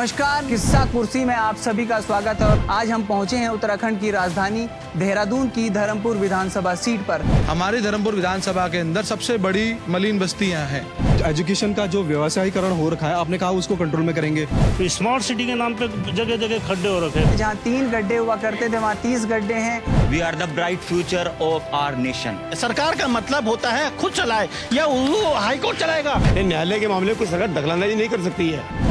नमस्कार किस्सा कुर्सी में आप सभी का स्वागत है और आज हम पहुँचे हैं उत्तराखंड की राजधानी देहरादून की धर्मपुर विधानसभा सीट पर। हमारे धर्मपुर विधानसभा के अंदर सबसे बड़ी मलिन बस्ती यहाँ है। एजुकेशन का जो व्यवसायीकरण हो रखा है आपने कहा उसको कंट्रोल में करेंगे। स्मार्ट सिटी के नाम पे जगह जगह खड्डे हो रखे हैं। जहाँ तीन गड्ढे हुआ करते थे वहाँ तीस गड्ढे हैं। We are the bright future of our nation सरकार का मतलब होता है खुद चलाए या वो हाई चलाएगा। न्यायालय के मामले को सरकार दखलंदाजी नहीं कर सकती है।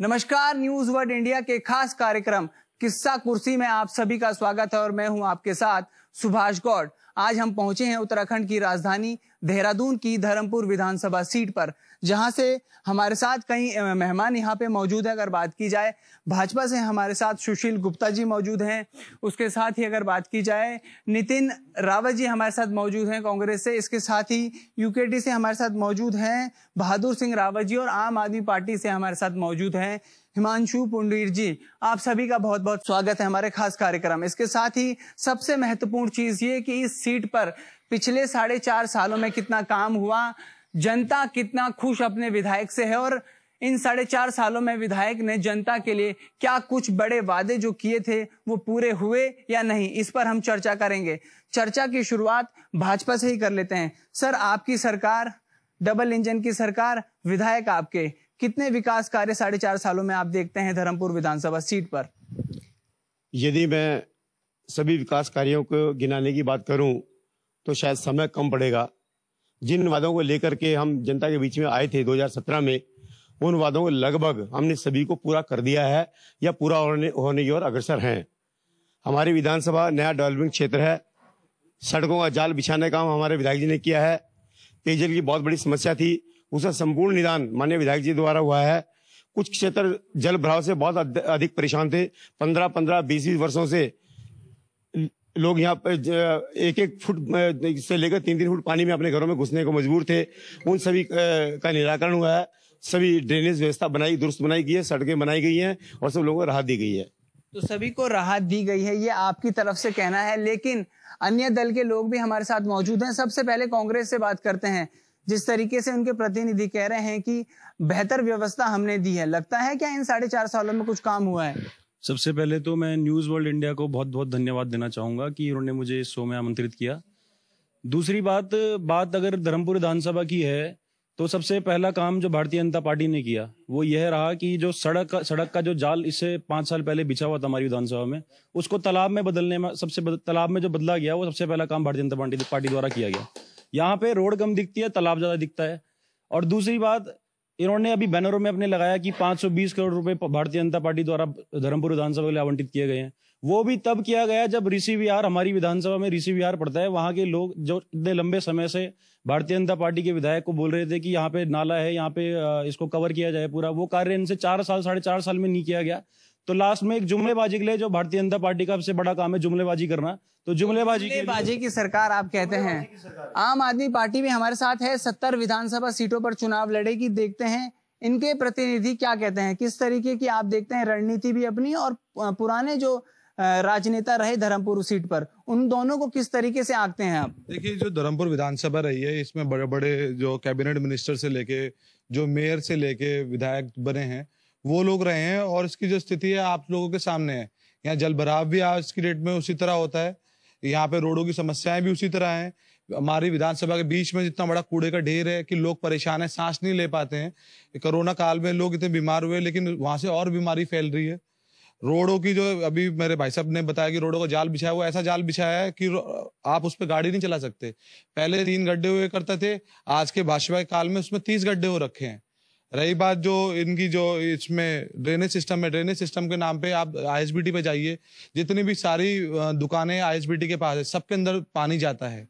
नमस्कार, न्यूज़ वर्ड इंडिया के खास कार्यक्रम, किस्सा कुर्सी में आप सभी का स्वागत है और मैं हूँ आपके साथ सुभाष गौड़। आज हम पहुँचे हैं उत्तराखंड की राजधानी देहरादून की धर्मपुर विधानसभा सीट पर। जहाँ से हमारे साथ कई मेहमान यहाँ पे मौजूद है, अगर बात की जाए। भाजपा से हमारे साथ सुशील गुप्ता जी मौजूद हैं। उसके साथ ही अगर बात की जाए, नितिन रावत जी हमारे साथ मौजूद हैं कांग्रेस से। इसके साथ ही यूकेटी से हमारे साथ मौजूद हैं बहादुर सिंह रावत जी और आम आदमी पार्टी से हमारे साथ मौजूद हैं हिमांशु पुंडीर जी। आप सभी का बहुत बहुत स्वागत है हमारे खास कार्यक्रम इसके साथ ही सबसे महत्वपूर्ण चीज़ ये कि इस सीट पर पिछले साढ़े चार सालों में कितना काम हुआ। जनता कितना खुश अपने विधायक से है और इन साढ़े चार सालों में विधायक ने जनता के लिए क्या कुछ बड़े वादे जो किए थे वो पूरे हुए या नहीं? इस पर हम चर्चा करेंगे। चर्चा की शुरुआत भाजपा से ही कर लेते हैं। सर, आपकी सरकार, डबल इंजन की सरकार, विधायक आपके, कितने विकास कार्य साढ़े चार सालों में आप देखते हैं धर्मपुर विधानसभा सीट पर? यदि मैं सभी विकास कार्यों को गिनाने की बात करूँ तो शायद समय कम पड़ेगा। जिन वादों को लेकर के हम जनता के बीच में आए थे 2017 में, उन वादों को लगभग हमने सभी को पूरा कर दिया है या पूरा होने होने की ओर अग्रसर हैं। हमारी विधानसभा नया डेवलपिंग क्षेत्र है। सड़कों का जाल बिछाने का काम हमारे विधायक जी ने किया है। पेयजल की बहुत बड़ी समस्या थी। उसका संपूर्ण निदान माननीय विधायक जी द्वारा हुआ है। कुछ क्षेत्र जल भराव से बहुत अध- अधिक परेशान थे। पंद्रह पंद्रह, बीस बीस वर्षों से लोग यहाँ पे एक एक फुट से लेकर तीन तीन फुट पानी में अपने घरों में घुसने को मजबूर थे। उन सभी का निराकरण हुआ है। सभी ड्रेनेज व्यवस्था बनाई, दुरुस्त बनाई गई है, सड़कें बनाई गई हैं और सब लोगों को राहत दी गई है। तो सभी को राहत दी गई है, ये आपकी तरफ़ से कहना है। लेकिन अन्य दल के लोग भी हमारे साथ मौजूद हैं। सबसे पहले कांग्रेस से बात करते हैं। जिस तरीके से उनके प्रतिनिधि कह रहे हैं कि बेहतर व्यवस्था हमने दी है। लगता है क्या इन साढ़े चार सालों में कुछ काम हुआ है? सबसे पहले तो मैं न्यूज़ वर्ल्ड इंडिया को बहुत बहुत धन्यवाद देना चाहूँगा कि उन्होंने मुझे इस शो में आमंत्रित किया। दूसरी बात बात अगर धर्मपुर विधानसभा की है तो सबसे पहला काम जो भारतीय जनता पार्टी ने किया वो यह रहा कि जो सड़क सड़क का जो जाल इससे पाँच साल पहले बिछा हुआ था हमारी विधानसभा में उसको तालाब में बदलने में सबसे बद, तालाब में जो बदला गया वो सबसे पहला काम भारतीय जनता पार्टी पार्टी द्वारा किया गया। यहाँ पे रोड कम दिखती है तालाब ज़्यादा दिखता है। और दूसरी बात इन्होंने अभी बैनरों में अपने लगाया कि 520 करोड़ रुपए भारतीय जनता पार्टी द्वारा धर्मपुर विधानसभा के लिए आवंटित किए गए हैं। वो भी तब किया गया जब ऋषि विहार, हमारी विधानसभा में ऋषि विहार पड़ता है। वहाँ के लोग जो इतने लंबे समय से भारतीय जनता पार्टी के विधायक को बोल रहे थे कि यहाँ पे नाला है, यहाँ पे इसको कवर किया जाए पूरा। वो कार्य इनसे चार साल, साढ़े चार साल में नहीं किया गया। तो लास्ट में एक जुमलेबाजी के लिए जो भारतीय जनता पार्टी का सबसे बड़ा काम है जुमलेबाजी करना। तो जुमलेबाजी के लिए बाजी की सरकार आप कहते हैं। आम आदमी पार्टी भी हमारे साथ है। सत्तर विधानसभा सीटों पर चुनाव लड़ेगी देखते हैं। इनके प्रतिनिधि क्या कहते हैं? किस तरीके की आप देखते हैं रणनीति भी अपनी और पुराने जो राजनेता रहे धर्मपुर सीट पर उन दोनों को किस तरीके से आंकते हैं आप? देखिए जो धर्मपुर विधानसभा रही है इसमें बड़े बड़े जो कैबिनेट मिनिस्टर से लेके जो मेयर से लेके विधायक बने हैं वो लोग रहे हैं और इसकी जो स्थिति है, आप लोगों के सामने है। यहाँ जल भराव भी आज की डेट में उसी तरह होता है। यहाँ पे रोडों की समस्याएँ भी उसी तरह हैं। हमारी विधानसभा के बीच में जितना बड़ा कूड़े का ढेर है कि लोग परेशान हैं, सांस नहीं ले पाते हैं। कोरोना काल में लोग इतने बीमार हुए लेकिन वहाँ से और बीमारी फैल रही है। रोडों की जो अभी मेरे भाई साहब ने बताया कि रोडों का जाल बिछाया हुआ ऐसा जाल बिछाया है कि आप उस पर गाड़ी नहीं चला सकते। पहले तीन गड्ढे हुए करते थे, आज के भाजपा के काल में उसमें तीस गड्ढे हो रखे हैं। रही बात जो इनकी जो इसमें ड्रेनेज सिस्टम है ड्रेनेज सिस्टम के नाम पे आप आईएसबीटी पे जाइए। जितनी भी सारी दुकानें आईएसबीटी के पास है, सबके अंदर पानी जाता है।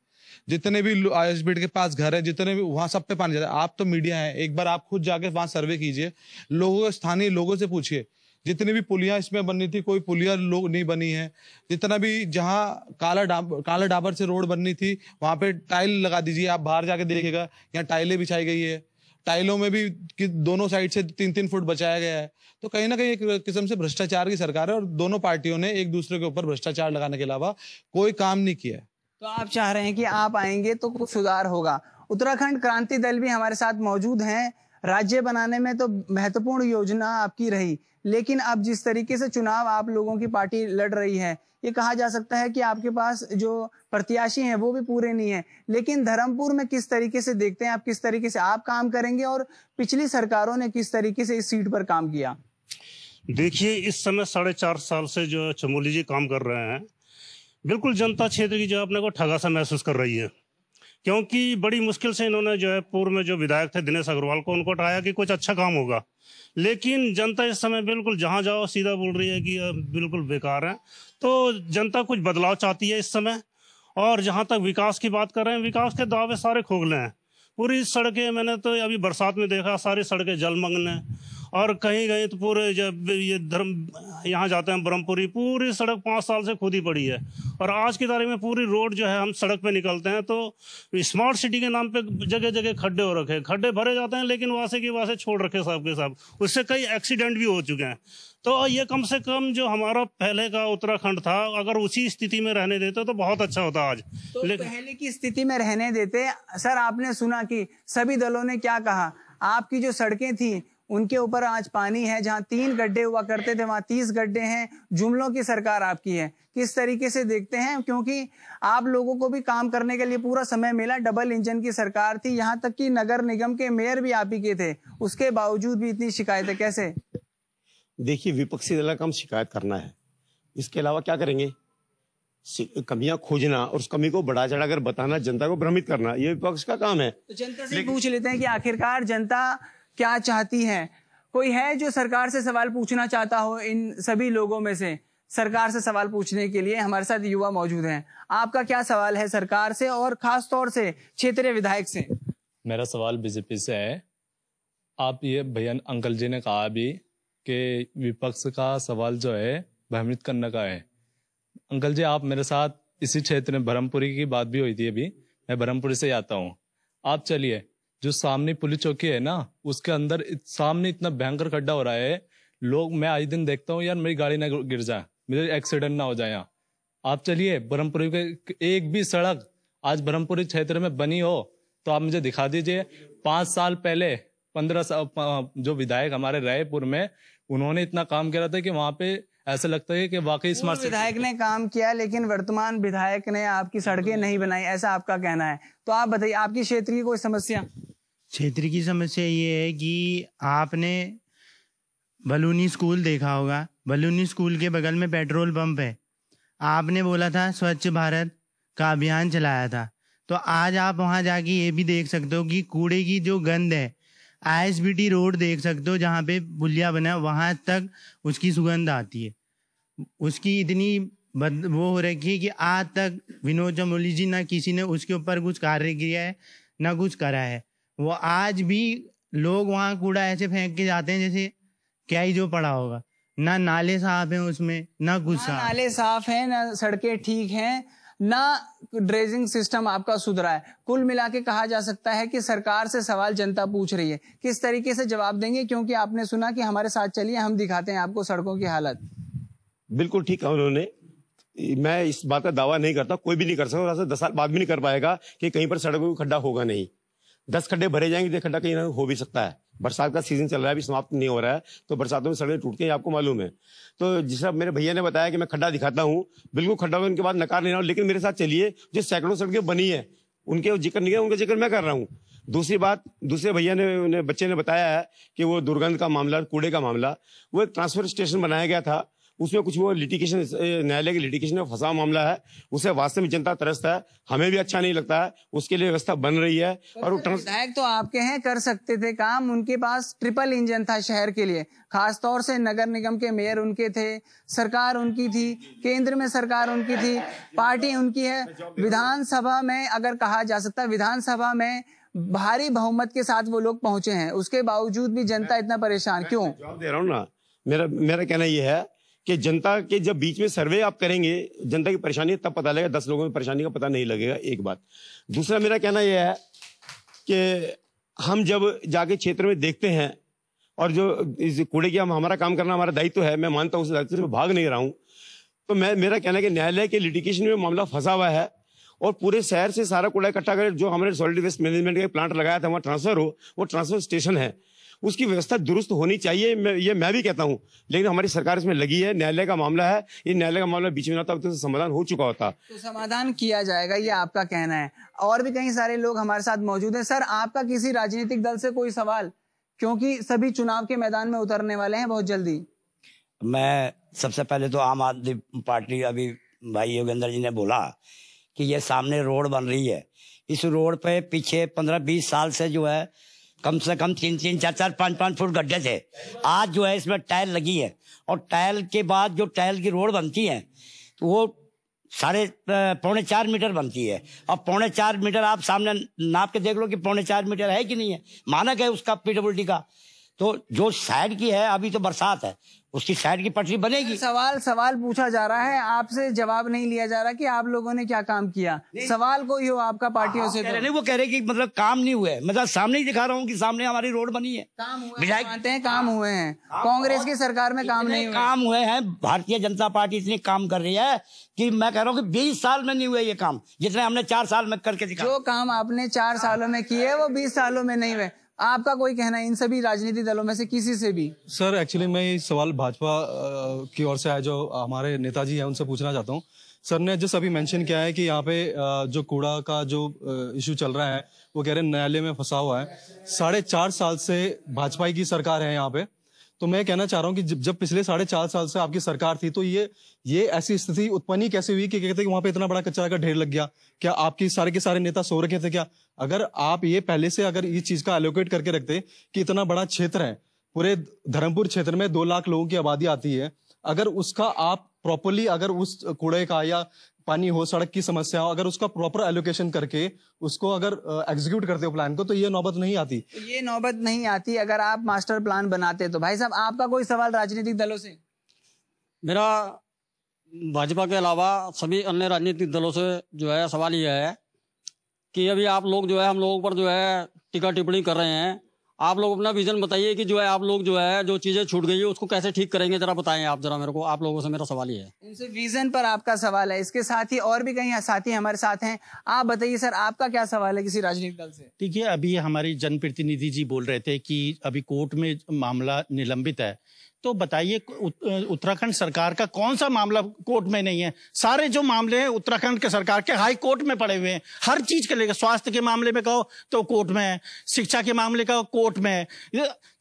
जितने भी आईएसबीटी के पास घर है, जितने भी, वहाँ सब पे पानी जाता है। आप तो मीडिया है, एक बार आप खुद जाके वहाँ सर्वे कीजिए। लोगों, स्थानीय लोगों से पूछिए। जितनी भी पुलियाँ इसमें बननी थी, कोई पुलिया लोग नहीं बनी है। जितना भी जहाँ काला डाब काला डाबर से रोड बननी थी, वहाँ पे टाइल लगा दीजिए। आप बाहर जाके देखिएगा, यहाँ टाइलें बिछाई गई है। टाइलों में भी कि दोनों साइड से तीन तीन फुट बचाया गया है। तो कहीं ना कहीं एक किस्म से भ्रष्टाचार की सरकार है और दोनों पार्टियों ने एक दूसरे के ऊपर भ्रष्टाचार लगाने के अलावा कोई काम नहीं किया है। तो आप चाह रहे हैं कि आप आएँगे तो कुछ सुधार होगा। उत्तराखंड क्रांति दल भी हमारे साथ मौजूद हैं। राज्य बनाने में तो महत्वपूर्ण योजना आपकी रही, लेकिन अब जिस तरीके से चुनाव आप लोगों की पार्टी लड़ रही है, ये कहा जा सकता है कि आपके पास जो प्रत्याशी हैं वो भी पूरे नहीं है, लेकिन धर्मपुर में किस तरीके से देखते हैं आप, किस तरीके से आप काम करेंगे और पिछली सरकारों ने किस तरीके से इस सीट पर काम किया? देखिए, इस समय साढ़े चार साल से जो चमोली जी काम कर रहे हैं, बिल्कुल जनता क्षेत्र की जो अपने को ठगा सा महसूस कर रही है। क्योंकि बड़ी मुश्किल से इन्होंने जो है पूर्व में जो विधायक थे दिनेश अग्रवाल को उनको हटाया कि कुछ अच्छा काम होगा। लेकिन जनता इस समय बिल्कुल जहाँ जाओ, सीधा बोल रही है कि बिल्कुल बेकार है। तो जनता कुछ बदलाव चाहती है इस समय और जहाँ तक विकास की बात कर रहे हैं, विकास के दावे सारे खोखले हैं। पूरी सड़कें, मैंने तो अभी बरसात में देखा, सारी सड़कें जलमग्न हैं। और कहीं गए तो पूरे जब ये धर्म यहाँ जाते हैं ब्रह्मपुरी पूरी सड़क पाँच साल से खुदी पड़ी है। और आज की तारीख में पूरी रोड जो है हम सड़क पे निकलते हैं तो स्मार्ट सिटी के नाम पे जगह जगह खड्डे हो रखे खड्डे भरे जाते हैं लेकिन वासे की वासे छोड़ रखे सब के सब। उससे कई एक्सीडेंट भी हो चुके हैं। तो ये कम से कम जो हमारा पहले का उत्तराखंड था अगर उसी स्थिति में रहने देते तो बहुत अच्छा होता आज। तो पहले की स्थिति में रहने देते। सर आपने सुना कि सभी दलों ने क्या कहा? आपकी जो सड़कें थी उनके ऊपर आज पानी है जहाँ तीन गड्ढे हुआ करते थे वहाँ तीस गड्ढे हैं जुमलों की सरकार आपकी है। किस तरीके से देखते हैं? क्योंकि आप लोगों को भी काम करने के लिए पूरा समय मिला डबल इंजन की सरकार थी यहाँ तक कि नगर निगम के मेयर भी आप ही के थे उसके बावजूद भी इतनी शिकायतें कैसे? देखिए विपक्षी दल का काम शिकायत करना है। इसके अलावा क्या करेंगे? कमियाँ खोजना और उस कमी को बढ़ा चढ़ा कर बताना जनता को भ्रमित करना ये विपक्ष का काम है। तो जनता से पूछ लेते हैं कि आखिरकार जनता क्या चाहती है? कोई है जो सरकार से सवाल पूछना चाहता हो इन सभी लोगों में से? सरकार से सवाल पूछने के लिए हमारे साथ युवा मौजूद हैं। आपका क्या सवाल है सरकार से और खास तौर से क्षेत्रीय विधायक से? मेरा सवाल बीजेपी से है। आप ये भैया अंकल जी ने कहा अभी कि विपक्ष का सवाल जो है भ्रमित करने का है। अंकल जी, आप मेरे साथ इसी क्षेत्र में, ब्रह्मपुरी की बात भी हुई थी अभी। मैं ब्रह्मपुरी से आता हूँ। आप चलिए। जो सामने पुलिस चौकी है ना, उसके अंदर सामने इतना भयंकर खड्डा हो रहा है, लोग, मैं आज दिन देखता हूँ, यार, मेरी गाड़ी ना गिर जाए, मेरे एक्सीडेंट ना हो जाए यहाँ। आप चलिए, ब्रह्मपुरी के एक भी सड़क आज ब्रह्मपुरी क्षेत्र में बनी हो तो आप मुझे दिखा दीजिए। पाँच साल पहले, पंद्रह साल जो विधायक हमारे रायपुर में, उन्होंने इतना काम किया था कि वहाँ पे ऐसा लगता है कि वाकई स्मार्ट विधायक ने काम किया लेकिन वर्तमान विधायक ने आपकी सड़कें नहीं बनाई ऐसा आपका कहना है। तो आप बताइए आपकी क्षेत्र की कोई समस्या? क्षेत्र की समस्या ये है कि आपने बलूनी स्कूल देखा होगा। बलूनी स्कूल के बगल में पेट्रोल पंप है। आपने बोला था स्वच्छ भारत का अभियान चलाया था। तो आज आप वहाँ जाके ये भी देख सकते हो कि कूड़े की जो गंद है आई रोड देख सकते हो जहाँ पे पुलिया बना वहाँ तक उसकी सुगंध आती है। उसकी इतनी बद वो हो रखी है कि आज तक विनोद चमोली जी ना किसी ने उसके ऊपर कुछ कार्य किया है ना कुछ करा है। वो आज भी लोग वहाँ कूड़ा ऐसे फेंक के जाते हैं जैसे क्या ही जो पड़ा होगा। ना नाले साफ़ हैं उसमें ना कुछ साफ़। नाले साफ़ हैं ना सड़कें ठीक हैं ना ड्रेजिंग सिस्टम आपका सुधरा है। कुल मिला के कहा जा सकता है कि सरकार से सवाल जनता पूछ रही है। किस तरीके से जवाब देंगे? क्योंकि आपने सुना कि हमारे साथ चलिए, हम दिखाते हैं आपको सड़कों की हालत। बिल्कुल ठीक है उन्होंने। मैं इस बात का दावा नहीं करता, कोई भी नहीं कर सकता दस साल बाद भी नहीं कर पाएगा कि कहीं पर सड़कों का खड्डा होगा नहीं। दस खड्डे भरे जाएँगे खड्डा कहीं ना हो भी सकता है। बरसात का सीज़न चल रहा है, अभी समाप्त नहीं हो रहा है तो बरसातों में सड़कें टूटती हैं आपको मालूम है। तो जिस तरह मेरे भैया ने बताया कि मैं खड्डा दिखाता हूँ, बिल्कुल खड्डा में उनके बाद नकार नहीं रहा हूँ, लेकिन मेरे साथ चलिए, जो सैकड़ों सड़कें बनी है, उनके ज़िक्र नहीं है, उनका ज़िक्र मैं कर रहा हूँ। दूसरी बात, दूसरे भैया ने बच्चे ने बताया है कि वो दुर्गंध का मामला, कूड़े का मामला, वो एक ट्रांसफ़र स्टेशन बनाया गया था उसमें कुछ वो लिटिगेशन न्यायालय के लिटिगेशन में फंसा मामला है। उसे वास्तव में जनता तरसता है। हमें भी अच्छा नहीं लगता है। उसके लिए व्यवस्था बन रही है और विधायक तो आपके हैं कर सकते थे काम। उनके पास ट्रिपल इंजन था शहर के लिए। खास तौर से नगर निगम के मेयर उनके थे सरकार उनकी थी केंद्र में सरकार उनकी थी पार्टी उनकी है। विधानसभा में अगर कहा जा सकता है विधानसभा में भारी बहुमत के साथ वो लोग पहुँचे हैं। उसके बावजूद भी जनता इतना परेशान। क्यों? जवाब दे रहा हूँ ना। मेरा मेरा कहना यह है कि जनता के जब बीच में सर्वे आप करेंगे, जनता की परेशानी तब पता लगेगा, दस लोगों में परेशानी का पता नहीं लगेगा, एक बात। दूसरा, मेरा कहना यह है कि हम जब जाके क्षेत्र में देखते हैं, और जो इस कूड़े की, हम, हमारा काम करना, हमारा दायित्व तो है, मैं मानता हूँ, उस दायित्व से भाग नहीं रहा हूँ तो मैं, मेरा कहना है कि न्यायालय के लिटिगेशन में मामला फंसा हुआ है, और पूरे शहर से सारा कूड़ा इकट्ठा कर जो हमारे सॉलिड वेस्ट मैनेजमेंट का प्लांट लगाया था, वहाँ ट्रांसफ़र हो, वो ट्रांसफ़र स्टेशन है। उसकी व्यवस्था दुरुस्त होनी चाहिए मैं ये मैं भी कहता हूँ। लेकिन हमारी सरकार इसमें लगी है न्यायालय का मामला है। ये न्यायालय का मामला बीच में आता तो समाधान हो चुका होता। तो समाधान किया जाएगा ये आपका कहना है। और भी कई सारे लोग हमारे साथ मौजूद हैं। सर आपका किसी राजनीतिक दल से कोई सवाल? क्योंकि सभी चुनाव के मैदान में उतरने वाले हैं बहुत जल्दी। मैं सबसे पहले तो आम आदमी पार्टी अभी भाई योगेंद्र जी ने बोला कि ये सामने रोड बन रही है। इस रोड पे पीछे पंद्रह बीस साल से जो है कम से कम तीन तीन, चार चार, पाँच पाँच फुट गड्ढे थे। आज जो है इसमें टाइल लगी है। और टाइल के बाद जो टाइल की रोड बनती है तो वो साढ़े पौने चार मीटर बनती है। और पौने चार मीटर आप सामने नाप के देख लो कि पौने चार मीटर है कि नहीं है। मानक है उसका पीडब्ल्यू का। तो जो साइड की है अभी तो बरसात है उसकी साइड की पटरी बनेगी। सवाल सवाल पूछा जा रहा है आपसे जवाब नहीं लिया जा रहा कि आप लोगों ने क्या काम किया। सवाल कोई हो आपका पार्टियों से तो। नहीं वो कह रहे कि मतलब काम नहीं हुए मतलब सामने ही दिखा रहा हूँ कि सामने हमारी रोड बनी है। काम हुए मानते हैं काम हुए हैं। कांग्रेस की सरकार में काम नहीं हुए। काम हुए हैं भारतीय जनता पार्टी इतनी काम कर रही है कि मैं कह रहा हूँ कि बीस साल में नहीं हुए ये काम जितने हमने चार साल में करके दिखा जो काम आपने चार सालों में किए वो बीस सालों में नहीं हुए। आपका कोई कहना है इन सभी राजनीतिक दलों में से किसी से भी? सर एक्चुअली मैं ये सवाल भाजपा की ओर से आया जो हमारे नेताजी हैं, उनसे पूछना चाहता हूँ। सर, ने जस्ट अभी मेंशन किया है कि यहाँ पे जो कूड़ा का जो इशू चल रहा है, वो कह रहे हैं, न्यायालय में फंसा हुआ है। साढ़े चार साल से भाजपा की सरकार है यहाँ पे। तो मैं कहना चाह रहा हूँ कि जब, जब पिछले साढ़े चार साल से आपकी सरकार थी तो ये ये ऐसी स्थिति उत्पन्न ही कैसे हुई कि कहते कि वहाँ पे इतना बड़ा कचरा का ढेर लग गया? क्या आपके सारे के सारे नेता सो रखे थे क्या? अगर आप ये पहले से अगर इस चीज़ का एलोकेट करके रखते कि इतना बड़ा क्षेत्र है पूरे धर्मपुर क्षेत्र में दो लाख लोगों की आबादी आती है अगर उसका आप प्रॉपरली अगर उस कूड़े का या पानी हो सड़क की समस्या हो अगर उसका प्रॉपर एलोकेशन करके उसको अगर एग्जीक्यूट करते हो प्लान को तो ये नौबत नहीं आती। तो ये नौबत नहीं आती अगर आप मास्टर प्लान बनाते तो। भाई साहब आपका कोई सवाल राजनीतिक दलों से? मेरा भाजपा के अलावा सभी अन्य राजनीतिक दलों से जो है सवाल यह है कि अभी आप लोग जो है हम लोगों पर जो है टीका टिप्पणी कर रहे हैं। आप लोग अपना विजन बताइए कि जो है आप लोग जो है जो चीज़ें छूट गई है उसको कैसे ठीक करेंगे? जरा बताएँ आप जरा मेरे को। आप लोगों से मेरा सवाल ये है। इनसे विजन पर आपका सवाल है। इसके साथ ही और भी कहीं साथी हमारे साथ हैं। आप बताइए सर आपका क्या सवाल है किसी राजनीतिक दल से? ठीक है अभी हमारी जनप्रतिनिधि जी बोल रहे थे कि अभी कोर्ट में मामला निलंबित है। तो बताइए उत्तराखंड सरकार का कौन सा मामला कोर्ट में नहीं है? सारे जो मामले हैं, उत्तराखंड के सरकार के हाई कोर्ट में पड़े हुए हैं। हर चीज़ के लेकर स्वास्थ्य के मामले में कहो तो कोर्ट में है, शिक्षा के मामले का कोर्ट में है।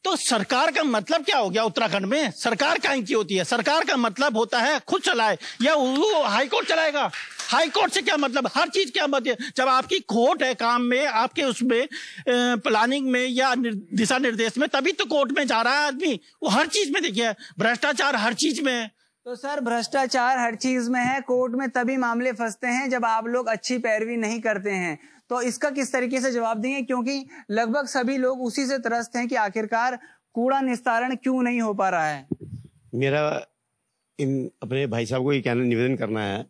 तो सरकार का मतलब क्या हो गया उत्तराखंड में? सरकार कहीं की होती है? सरकार का मतलब होता है, खुद चलाए, या वो हाई कोर्ट चलाएगा? हाईकोर्ट से क्या मतलब? हर चीज़ क्या मतलब? जब आपकी कोर्ट है काम में, आपके उसमें प्लानिंग में या दिशा निर्देश में, तभी तो कोर्ट में जा रहा है आदमी। वो हर चीज़ में देखिए, भ्रष्टाचार हर चीज़ में है। तो सर, भ्रष्टाचार हर चीज़ में है, कोर्ट में तभी मामले फंसते हैं जब आप लोग अच्छी पैरवी नहीं करते हैं। तो इसका किस तरीके से जवाब देंगे? क्योंकि लगभग सभी लोग उसी से त्रस्त हैं कि आखिरकार कूड़ा निस्तारण क्यों नहीं हो पा रहा है। मेरा इन अपने भाई साहब को ये कहना, निवेदन करना है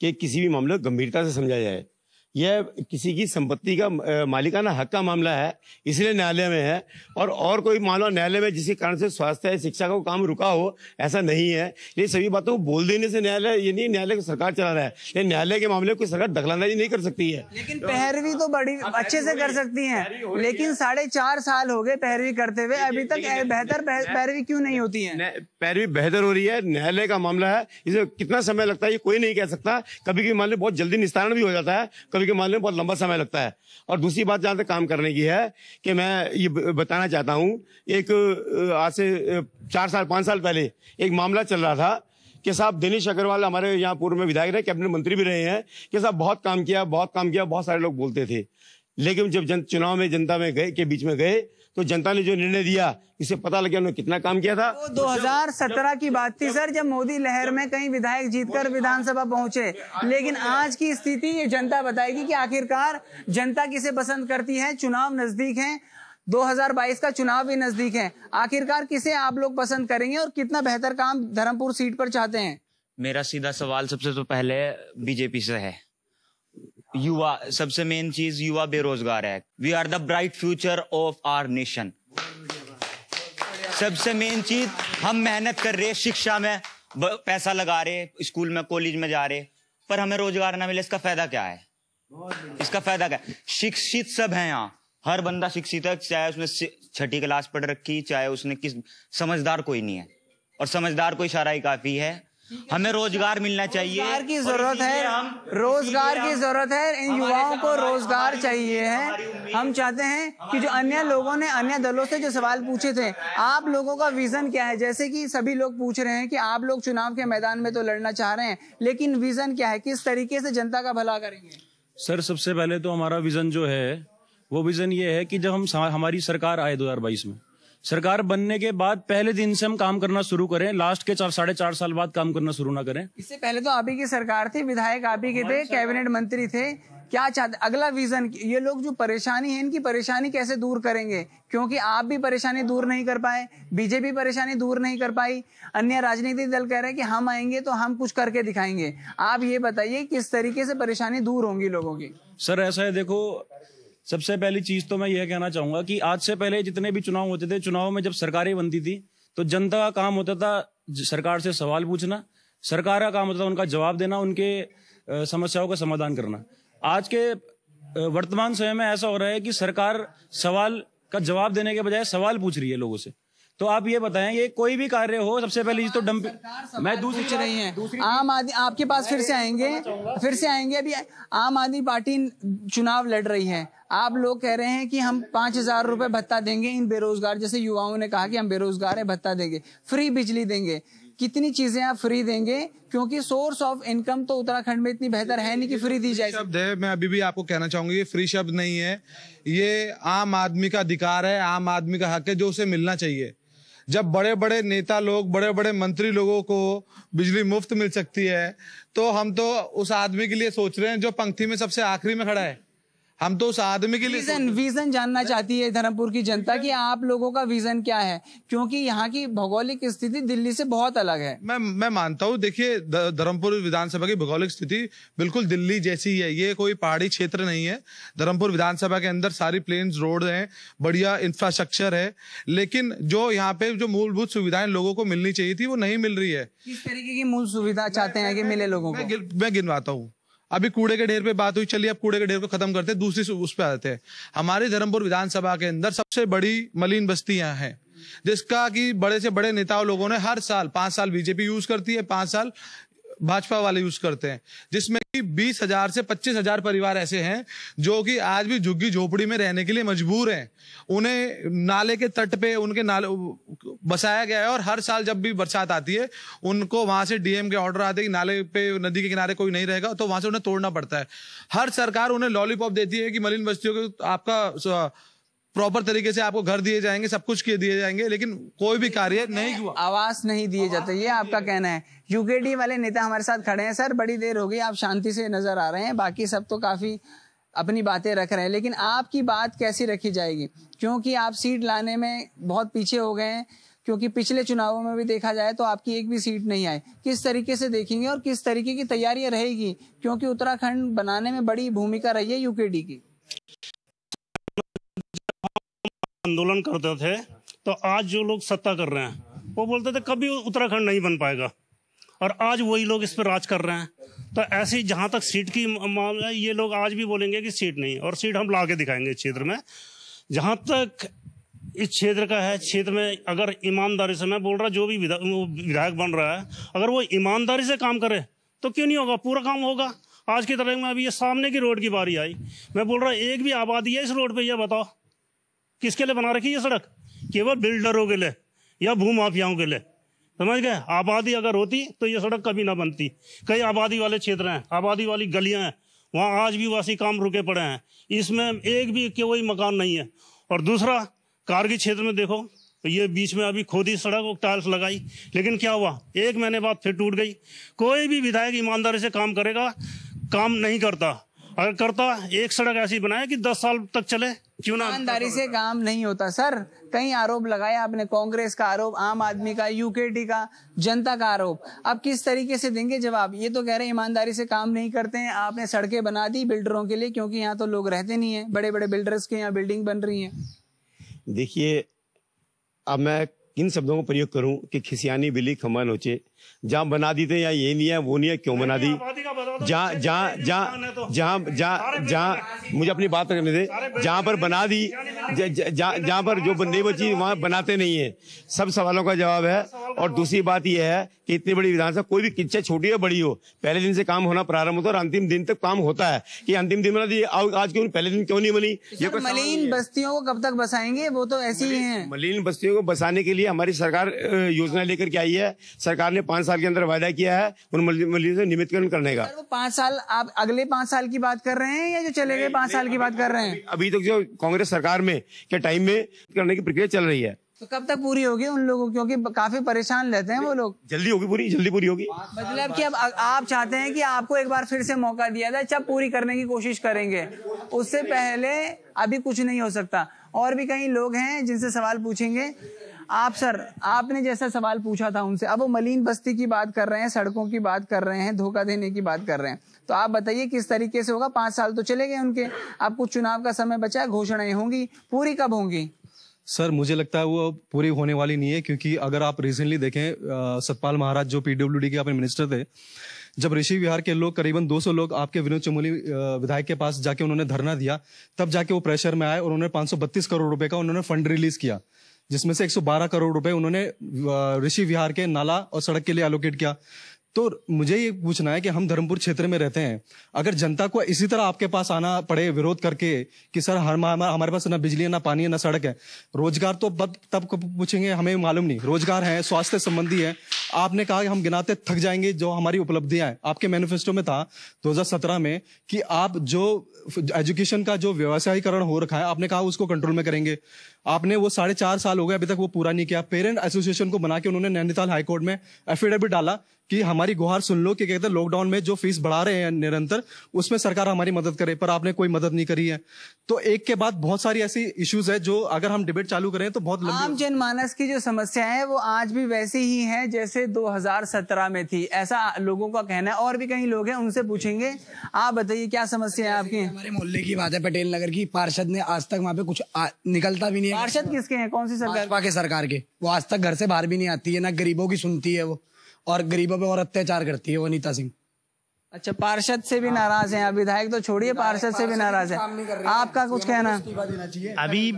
कि किसी भी मामले को गंभीरता से समझा जाए। यह किसी की संपत्ति का मालिकाना हक का मामला है इसलिए न्यायालय में है। और और कोई मामला न्यायालय में जिसके कारण से स्वास्थ्य या शिक्षा का काम रुका हो ऐसा नहीं है। ये सभी बातों को बोल देने से न्यायालय ये नहीं न्यायालय को सरकार चला रहा है। ये न्यायालय के मामले को सरकार दखलंदाजी नहीं कर सकती है। लेकिन पैरवी तो बड़ी अच्छे से कर सकती है लेकिन साढ़े चार साल हो गए पैरवी करते हुए। अभी तक बेहतर पैरवी क्यों नहीं होती है? पैरवी बेहतर हो रही है न्यायालय का मामला है इसे कितना समय लगता है ये कोई नहीं कह सकता। कभी कभी मामले बहुत जल्दी निस्तारण भी हो जाता है कभी के मामले में बहुत लंबा समय लगता है। और दूसरी बात जहाँ तक काम करने की है कि मैं ये बताना चाहता हूँ, एक आज से चार साल, पाँच साल पहले एक मामला चल रहा था कि साहब दिनेश अग्रवाल हमारे यहाँ पूर्व में विधायक रहे, कैबिनेट मंत्री भी रहे हैं, कि साहब बहुत काम किया, बहुत काम किया, बहुत सारे लोग बोलते थे। लेकिन जब जन, चुनाव में जनता में गए, के बीच में गए तो जनता ने जो निर्णय दिया इसे पता लगा उन्होंने कितना काम किया था। तो 2017 की बात थी सर जब मोदी लहर में कई विधायक जीतकर विधानसभा पहुँचे। लेकिन आज की स्थिति ये जनता बताएगी कि आखिरकार जनता किसे पसंद करती है? चुनाव नज़दीक है। 2022 का चुनाव भी नज़दीक है। आखिरकार किसे आप लोग पसंद करेंगे और कितना बेहतर काम धर्मपुर सीट पर चाहते हैं? मेरा सीधा सवाल सबसे तो पहले बीजेपी से है। युवा, सबसे मेन चीज़ युवा बेरोजगार है। We are the bright future of our nation सबसे मेन चीज़, हम मेहनत कर रहे शिक्षा में पैसा लगा रहे स्कूल में कॉलेज में जा रहे पर हमें रोज़गार ना मिले, इसका फ़ायदा क्या है? इसका फ़ायदा क्या है? शिक्षित सब है यहाँ। हर बंदा शिक्षित है, चाहे उसने छठी क्लास पढ़ रखी, चाहे उसने किस, समझदार कोई नहीं है। और समझदार को इशारा ही काफ़ी है हमें रोज़गार मिलना चाहिए। रोज़गार की ज़रूरत है। हम रोज़गार की ज़रूरत है। इन युवाओं को रोज़गार चाहिए है। हम चाहते हैं कि जो अन्य लोगों ने अन्य दलों से जो सवाल पूछे थे आप लोगों का विजन क्या है? जैसे कि सभी लोग पूछ रहे हैं कि आप लोग चुनाव के मैदान में तो लड़ना चाह रहे हैं लेकिन विजन क्या है? किस तरीके से जनता का भला करेंगे? सर सबसे पहले तो हमारा विजन जो है वो विजन ये है कि जब हम हमारी सरकार आए 2022 में सरकार बनने के बाद पहले दिन से हम काम करना शुरू करें लास्ट के चार साढ़े चार साल बाद काम करना शुरू ना करें। इससे पहले तो आप ही की सरकार थी विधायक आप ही के थे कैबिनेट मंत्री थे। क्या चाहते अगला विजन ये लोग जो परेशानी है इनकी परेशानी कैसे दूर करेंगे? क्योंकि आप भी परेशानी दूर नहीं कर पाए बीजेपी परेशानी दूर नहीं कर पाई। अन्य राजनीतिक दल कह रहे हैं कि हम आएँगे तो हम कुछ करके दिखाएँगे। आप ये बताइए किस तरीके से परेशानी दूर होंगी लोगों की? सर ऐसा है देखो सबसे पहली चीज़ तो मैं यह कहना चाहूँगा कि आज से पहले जितने भी चुनाव होते थे, चुनाव में जब सरकारें बनती थी तो जनता का काम होता था सरकार से सवाल पूछना, सरकार का काम होता था उनका जवाब देना, उनके समस्याओं का समाधान करना। आज के वर्तमान समय में ऐसा हो रहा है कि सरकार सवाल का जवाब देने के बजाय सवाल पूछ रही है लोगों से। तो आप ये बताएँ ये कोई भी कार्य हो सबसे पहले चीज़ तो डंप मैं दूसरी पूछ रही हैं। आम आदमी आपके पास फिर से आएँगे। फिर से आएँगे अभी। आम आदमी पार्टी चुनाव लड़ रही है। आप लोग कह रहे हैं कि हम पाँच हज़ार रुपए भत्ता देंगे इन बेरोजगार। जैसे युवाओं ने कहा कि हम बेरोजगार है भत्ता देंगे। फ्री बिजली देंगे। कितनी चीज़ें आप फ्री देंगे? क्योंकि सोर्स ऑफ़ इनकम तो उत्तराखंड में इतनी बेहतर है नहीं कि फ्री दी जाए। शब्द है। मैं अभी भी आपको कहना चाहूँगा ये फ्री शब्द नहीं है। ये आम आदमी का अधिकार है आम आदमी का हक है जो उसे मिलना चाहिए। जब बड़े बड़े नेता लोग बड़े बड़े मंत्री लोगों को बिजली मुफ़्त मिल सकती है तो हम तो उस आदमी के लिए सोच रहे हैं जो पंक्ति में सबसे आखिरी में खड़ा है। हम तो उस आदमी के लिए विजन विजन जानना चाहती है धर्मपुर की जनता कि आप लोगों का विजन क्या है? क्योंकि यहाँ की भौगोलिक स्थिति दिल्ली से बहुत अलग है। मैं मैं मानता हूँ देखिए धर्मपुर विधानसभा की भौगोलिक स्थिति बिल्कुल दिल्ली जैसी ही। है ये कोई पहाड़ी क्षेत्र नहीं है। धर्मपुर विधानसभा के अंदर सारी प्लेन्स रोड हैं बढ़िया इंफ्रास्ट्रक्चर है। लेकिन जो यहाँ पे जो मूलभूत सुविधाएँ लोगों को मिलनी चाहिए थी वो नहीं मिल रही है। किस तरीके की मूल सुविधा चाहते हैं कि मिले लोगों को? मैं गिनवाता हूँ। अभी कूड़े के ढेर पे बात हुई, चलिए अब कूड़े के ढेर को खत्म करते हैं, दूसरी उस पर आते हैं। हमारे धर्मपुर विधानसभा के अंदर सबसे बड़ी मलिन बस्तियाँ हैं, जिसका कि बड़े से बड़े नेताओं लोगों ने हर साल, पाँच साल बीजेपी यूज़ करती है, पाँच साल भाजपा वाले यूज़ करते हैं, जिसमें कि बीस हज़ार से पच्चीस हज़ार परिवार ऐसे हैं जो कि आज भी झुग्गी झोपड़ी में रहने के लिए मजबूर हैं। उन्हें नाले के तट पे उनके नाले बसाया गया है और हर साल जब भी बरसात आती है, उनको वहाँ से डीएम के ऑर्डर आते हैं कि नाले पे, नदी के किनारे कोई नहीं रहेगा तो वहाँ से उन्हें तोड़ना पड़ता है। हर सरकार उन्हें लॉलीपॉप देती है कि मलिन बस्तियों को आपका प्रॉपर तरीके से आपको घर दिए जाएँगे सब कुछ किए दिए जाएँगे लेकिन कोई भी कार्य नहीं हुआ। आवास नहीं दिए जाते ये आपका कहना है। यूकेडी वाले नेता हमारे साथ खड़े हैं सर बड़ी देर हो गई आप शांति से नज़र आ रहे हैं बाकी सब तो काफ़ी अपनी बातें रख रहे हैं लेकिन आपकी बात कैसी रखी जाएगी? क्योंकि आप सीट लाने में बहुत पीछे हो गए हैं क्योंकि पिछले चुनावों में भी देखा जाए तो आपकी एक भी सीट नहीं आई। किस तरीके से देखेंगे और किस तरीके की तैयारियाँ रहेगी? क्योंकि उत्तराखंड बनाने में बड़ी भूमिका रही है यूकेडी की। आंदोलन करते थे तो आज जो लोग सत्ता कर रहे हैं, वो बोलते थे, कभी उत्तराखंड नहीं बन पाएगा। और आज वही लोग इस पर राज कर रहे हैं। तो ऐसे जहाँ तक सीट की मामला है, ये लोग आज भी बोलेंगे कि सीट नहीं और सीट हम ला के दिखाएँगे इस क्षेत्र में। जहाँ तक इस क्षेत्र का है क्षेत्र में अगर ईमानदारी से मैं बोल रहा, जो भी विधा- विधायक बन रहा है, अगर वो ईमानदारी से काम करे तो क्यों नहीं होगा? पूरा काम होगा। आज की तरह में अभी ये सामने की रोड की बारी आई। मैं बोल रहा, एक भी आबादी है इस रोड पे, ये बताओ। किसके लिए बना रखी है सड़क? केवल बिल्डरों के लिए या भूमाफियाओं के लिए। समझ गए? आबादी अगर होती तो ये सड़क कभी ना बनती। कई आबादी वाले क्षेत्र हैं, आबादी वाली गलियाँ हैं, वहाँ आज भी वासी काम रुके पड़े हैं। इसमें एक भी कोई मकान नहीं है। और दूसरा कारगिल क्षेत्र में देखो तो ये बीच में अभी खोदी सड़क और टाइल्स लगाई, लेकिन क्या हुआ? एक महीने बाद फिर टूट गई। कोई भी विधायक ईमानदारी से काम करेगा, काम नहीं करता। अगर करता, एक सड़क ऐसी बनाए कि दस साल तक चले क्यों ना ईमानदारी से काम नहीं होता। सर कई आरोप लगाए आपने कांग्रेस का आरोप आम आदमी का यूकेटी का जनता का आरोप। अब किस तरीके से देंगे जवाब? ये तो कह रहे हैं ईमानदारी से काम नहीं करते हैं। आपने सड़कें बना दी बिल्डरों के लिए क्योंकि यहाँ तो लोग रहते नहीं है। बड़े बड़े बिल्डर्स के यहाँ बिल्डिंग बन रही है। देखिए अब मैं किन शब्दों का प्रयोग करूँ कि खिसियानी बिल्ली खम्मा नोचे? जहाँ बना दी थे या ये नहीं है वो नहीं है क्यों बना दी? जहाँ जहाँ जहाँ जहाँ जहाँ जहाँ मुझे अपनी बात करने दे। जहाँ पर बना दी। जहाँ जहाँ पर जो नहीं बची वहाँ बनाते नहीं है। सब सवालों का जवाब है। और दूसरी बात यह है कि इतनी बड़ी विधानसभा कोई भी किच्चा छोटी या बड़ी हो पहले दिन से काम होना प्रारंभ होता है और अंतिम दिन तक काम होता है। कि अंतिम दिन बना दी आज क्यों पहले दिन क्यों नहीं बनी? ये मलिन बस्तियों को कब तक बसाएँगे? वो तो ऐसी ही है। मलिन बस्तियों को बसाने के लिए हमारी सरकार योजना लेकर के आई है। सरकार ने पाँच साल के अंदर वायदा किया है उन मलिन से निमित्तकरण करने का। वो पाँच साल आप अगले पाँच साल की बात कर रहे हैं या जो चले गए पाँच साल की बात कर रहे हैं? अभी तक जो कांग्रेस सरकार में के टाइम में करने की प्रक्रिया चल रही है। तो कब तक पूरी होगी उन लोगों क्योंकि काफ़ी परेशान रहते हैं वो लोग। जल्दी होगी पूरी जल्दी पूरी होगी। मतलब कि अब आप चाहते हैं कि आपको एक बार फिर से मौका दिया जाए जब पूरी करने की कोशिश करेंगे। उससे पहले अभी कुछ नहीं हो सकता। और भी कई लोग हैं जिनसे सवाल पूछेंगे। आप सर, आपने जैसा सवाल पूछा था उनसे, अब वो मलिन बस्ती की बात कर रहे हैं, सड़कों की बात कर रहे हैं, धोखा देने की बात कर रहे हैं। तो आप बताइए किस तरीके से होगा? पाँच साल तो चले गए उनके, अब कुछ चुनाव का समय बचा है घोषणाएँ होंगी, पूरी कब होंगी? सर, मुझे लगता है वो पूरी होने वाली नहीं है, क्योंकि अगर आप रिसेंटली देखें सतपाल महाराज जो पीडब्ल्यूडी के अपने मिनिस्टर थे, जब ऋषि विहार के लोग, करीबन 200 लोग आपके विनोद चमोली विधायक के पास जाके उन्होंने धरना दिया, तब जाके वो प्रेशर में आए और उन्होंने 532 करोड़ रुपए का उन्होंने फंड रिलीज़ किया। जिसमें से 112 करोड़ रुपए उन्होंने ऋषि विहार के नाला और सड़क के लिए एलोकेट किया। तो मुझे ये पूछना है कि हम धर्मपुर क्षेत्र में रहते हैं, अगर जनता को इसी तरह आपके पास आना पड़े विरोध करके कि सर हम हमारे पास ना बिजली है ना पानी है ना सड़क है, रोज़गार तो तब पूछेंगे, हमें मालूम नहीं। रोज़गार है, स्वास्थ्य संबंधी है। आपने कहा कि हम गिनाते थक जाएँगे जो हमारी उपलब्धियाँ हैं। आपके मैनिफेस्टो में था 2017 में कि आप जो एजुकेशन का जो व्यवसायीकरण हो रखा है, आपने कहा उसको कंट्रोल में करेंगे। आपने वो साढ़े चार साल हो गए, अभी तक वो पूरा नहीं किया। पेरेंट एसोसिएशन को बना के उन्होंने नैनीताल हाईकोर्ट में एफिडेविट डाला कि हमारी गुहार सुन लो कि कहते हैं लॉकडाउन में जो फ़ीस बढ़ा रहे हैं निरंतर, उसमें सरकार हमारी मदद करे, पर आपने कोई मदद नहीं करी है। तो एक के बाद बहुत सारी ऐसी इश्यूज़ है जो अगर हम डिबेट चालू करें तो बहुत आम जनमानस की जो समस्या है, वो आज भी वैसी ही है जैसे 2017 में थी। ऐसा लोगों का कहना है, और भी कई लोग हैं, उनसे पूछेंगे। आप बताइए, क्या समस्या है आपकी? हमारे मोहल्ले की बात है पटेल नगर की। पार्षद ने आज तक वहाँ पे कुछ आ, निकलता भी नहीं है। पार्षद किसके हैं? कौन सी सरकार? के सरकार के। वो आज तक घर से बाहर भी नहीं आती है ना गरीबों की सुनती है वो। और गरीबों पे और अत्याचार करती है वो अनिता सिंह। अच्छा पार्षद से भी नाराज़ हैं। विधायक तो छोड़िए पार्षद से भी नाराज़ है। आपका कुछ कहना? अभी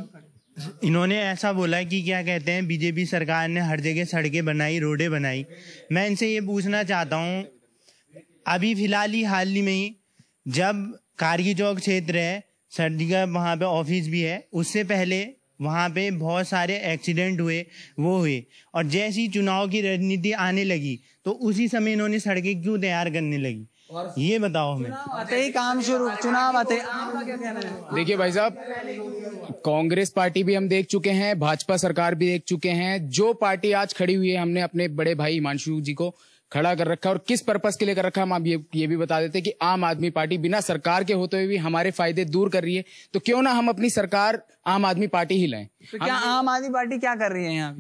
इन्होंने ऐसा बोला कि क्या कहते हैं बीजेपी सरकार ने हर जगह सड़कें बनाई रोडें बनाई। मैं इनसे ये पूछना चाहता हूँ अभी फ़िलहाल ही हाल ही में ही जब कारगी चौक क्षेत्र है सर्दी का वहाँ पे ऑफ़िस भी है। उससे पहले वहाँ पे बहुत सारे एक्सीडेंट हुए वो हुए। और जैसी चुनाव की रणनीति आने लगी तो उसी समय इन्होंने सड़कें क्यों तैयार करने लगी? ये बताओ हमें। आते ही काम शुरू चुनाव आते देखिए भाई साहब कांग्रेस पार्टी भी हम देख चुके हैं भाजपा सरकार भी देख चुके हैं। जो पार्टी आज खड़ी हुई है हमने अपने बड़े भाई हिमांशु जी को खड़ा कर रखा है और किस पर्पज के लिए कर रखा हम आप ये ये भी बता देते कि आम आदमी पार्टी बिना सरकार के होते हुए भी हमारे फ़ायदे दूर कर रही है। तो क्यों ना हम अपनी सरकार आम आदमी पार्टी ही लाएँ तो क्या आम आदमी पार्टी क्या कर रही है यहाँ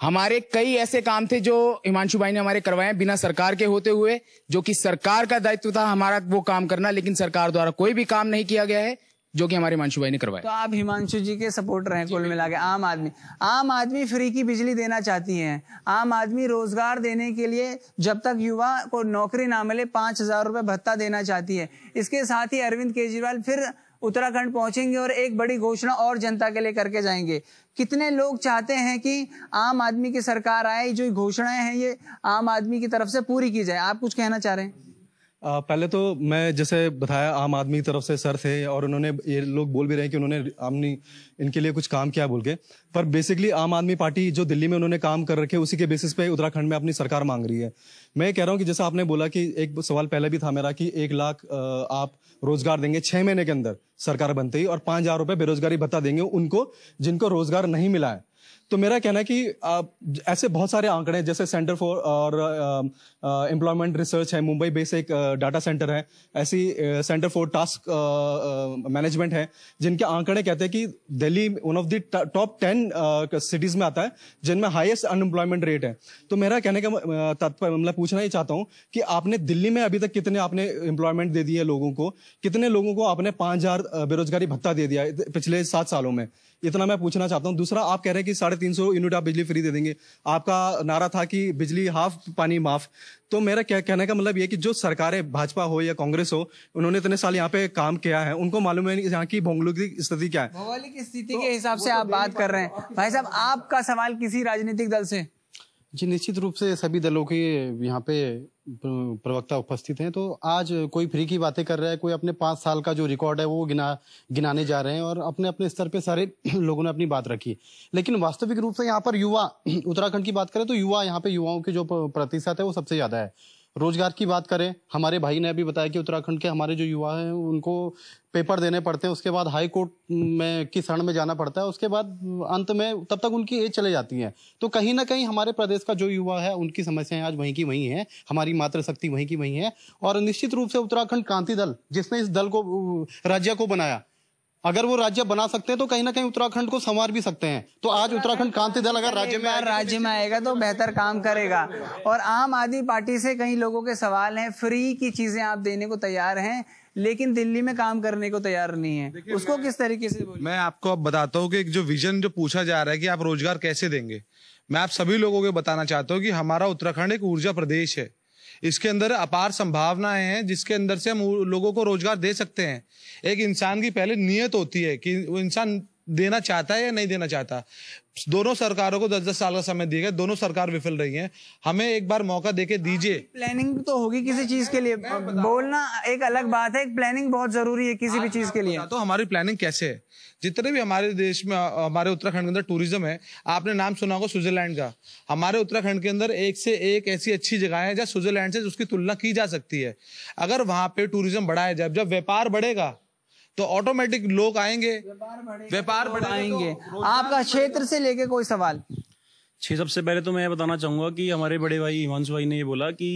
हमारे कई ऐसे काम थे जो हिमांशु भाई ने हमारे करवाए बिना सरकार के होते हुए जो कि सरकार का दायित्व था हमारा वो काम करना लेकिन सरकार द्वारा कोई भी काम नहीं किया गया है। जो कि हमारे हिमांशु भाई ने करवाया। तो आप हिमांशु जी के सपोर्टर हैं कुल मिला के आम आदमी। आम आदमी फ्री की बिजली देना चाहती है। आम आदमी रोज़गार देने के लिए जब तक युवा को नौकरी ना मिले पाँच हज़ार रुपए भत्ता देना चाहती है। इसके साथ ही अरविंद केजरीवाल फिर उत्तराखंड पहुँचेंगे और एक बड़ी घोषणा और जनता के लिए करके जाएँगे। कितने लोग चाहते हैं कि आम आदमी की सरकार आए जो घोषणाएँ हैं ये आम आदमी की तरफ़ से पूरी की जाए? आप कुछ कहना चाह रहे हैं? पहले तो मैं जैसे बताया, आम आदमी की तरफ़ से सर थे और उन्होंने ये लोग बोल भी रहे हैं कि उन्होंने आमनी, इनके लिए कुछ काम किया बोल के। पर बेसिकली आम आदमी पार्टी जो दिल्ली में उन्होंने काम कर रखे, उसी के बेसिस पे उत्तराखंड में अपनी सरकार मांग रही है। मैं कह रहा हूँ कि जैसा आपने बोला कि एक सवाल पहले भी था मेरा कि एक लाख आप रोज़गार देंगे छह महीने के अंदर सरकार बनते ही और पाँच हज़ार रुपए बेरोजगारी भत्ता देंगे उनको जिनको रोज़गार नहीं मिला है। तो मेरा कहना है कि ऐसे बहुत सारे आंकड़े जैसे सेंटर फॉर और एम्प्लॉयमेंट रिसर्च है, मुंबई बेस एक डाटा सेंटर है, ऐसी सेंटर फॉर टास्क मैनेजमेंट है, जिनके आंकड़े कहते हैं कि Delhi one of the top ten cities में आता है, जिनमें हाईएस्ट अनएम्प्लॉयमेंट रेट है। तो मेरा कहने का तात्पर्य मतलब पूछना ही चाहता हूँ कि आपने दिल्ली में अभी तक कितने आपने एम्प्लॉयमेंट दे दिए लोगों को, कितने लोगों को आपने पाँच बेरोजगारी भत्ता दे दिया पिछले सात सालों में? इतना मैं पूछना चाहता हूँ। दूसरा, आप कह रहे हैं कि साढ़े तीन सौ यूनिट आप बिजली फ्री दे देंगे। आपका नारा था कि बिजली हाफ़ पानी माफ़। तो मेरा क्या कहने का मतलब ये कि जो सरकारें भाजपा हो या कांग्रेस हो उन्होंने इतने साल यहाँ पे काम किया है उनको मालूम है यहाँ की भौगोलिक स्थिति क्या है। भौगोलिक स्थिति के हिसाब से आप बात कर रहे हैं। भाई साहब आपका सवाल किसी राजनीतिक दल से? जी निश्चित रूप से सभी दलों के यहाँ पे प्रवक्ता उपस्थित हैं। तो आज कोई फ्री की बातें कर रहा है, कोई अपने पाँच साल का जो रिकॉर्ड है, वो गिना, गिनाने जा रहे हैं और अपने अपने स्तर पे सारे लोगों ने अपनी बात रखी। लेकिन वास्तविक रूप से यहाँ पर युवा, उत्तराखंड की बात करें तो युवा, यहाँ पे युवाओं के जो प्रतिशत है, वो सबसे ज़्यादा है। रोज़गार की बात करें, हमारे भाई ने अभी बताया कि उत्तराखंड के हमारे जो युवा हैं, उनको पेपर देने पड़ते हैं, उसके बाद हाई कोर्ट में की शरण में जाना पड़ता है, उसके बाद अंत में तब तक उनकी एज चले जाती है। तो कहीं ना कहीं हमारे प्रदेश का जो युवा है, उनकी समस्याएँ आज वहीं की वहीं हैं, हमारी मातृशक्ति वहीं की वहीं है, और निश्चित रूप से उत्तराखंड क्रांति दल, जिसने इस दल को, राज्य को बनाया अगर वो राज्य बना सकते हैं तो कहीं ना कहीं उत्तराखंड को संवार भी सकते हैं। तो आज उत्तराखंड क्रांति दल अगर राज्य में राज्य में आएगा तो बेहतर काम करेगा। और आम आदमी पार्टी से कई लोगों के सवाल हैं फ्री की चीज़ें आप देने को तैयार हैं लेकिन दिल्ली में काम करने को तैयार नहीं है। उसको किस तरीके से मैं आपको अब बताता हूँ कि जो विजन जो पूछा जा रहा है कि आप रोज़गार कैसे देंगे। मैं आप सभी लोगों को बताना चाहता हूँ कि हमारा उत्तराखंड एक ऊर्जा प्रदेश है। इसके अंदर अपार संभावनाएँ हैं, जिसके अंदर से हम लोगों को रोज़गार दे सकते हैं। एक इंसान की पहले नीयत होती है कि वो इंसान देना चाहता है या नहीं देना चाहता? दोनों सरकारों को दस दस साल का समय दिया गया दोनों सरकार विफल रही हैं। हमें एक बार मौका देके दीजिए। प्लानिंग तो होगी किसी चीज़ के लिए। बोलना एक अलग बात है एक प्लानिंग बहुत ज़रूरी है किसी भी चीज़ के लिए। तो हमारी प्लानिंग कैसे है। जितने भी हमारे देश में हमारे उत्तराखंड के अंदर टूरिज़्म है आपने नाम सुना होगा स्विट्जरलैंड का। हमारे उत्तराखंड के अंदर एक से एक ऐसी अच्छी जगह है जहाँ स्विट्जरलैंड से उसकी तुलना की जा सकती है। अगर वहाँ पे टूरिज़्म बढ़ाया जाए जब व्यापार बढ़ेगा तो ऑटोमेटिक लोग आएँगे। व्यापार बढ़ेगा। तो आपका क्षेत्र से लेके कोई सवाल? छह सबसे पहले तो मैं ये बताना चाहूँगा कि हमारे बड़े भाई हिमांशु भाई ने ये बोला कि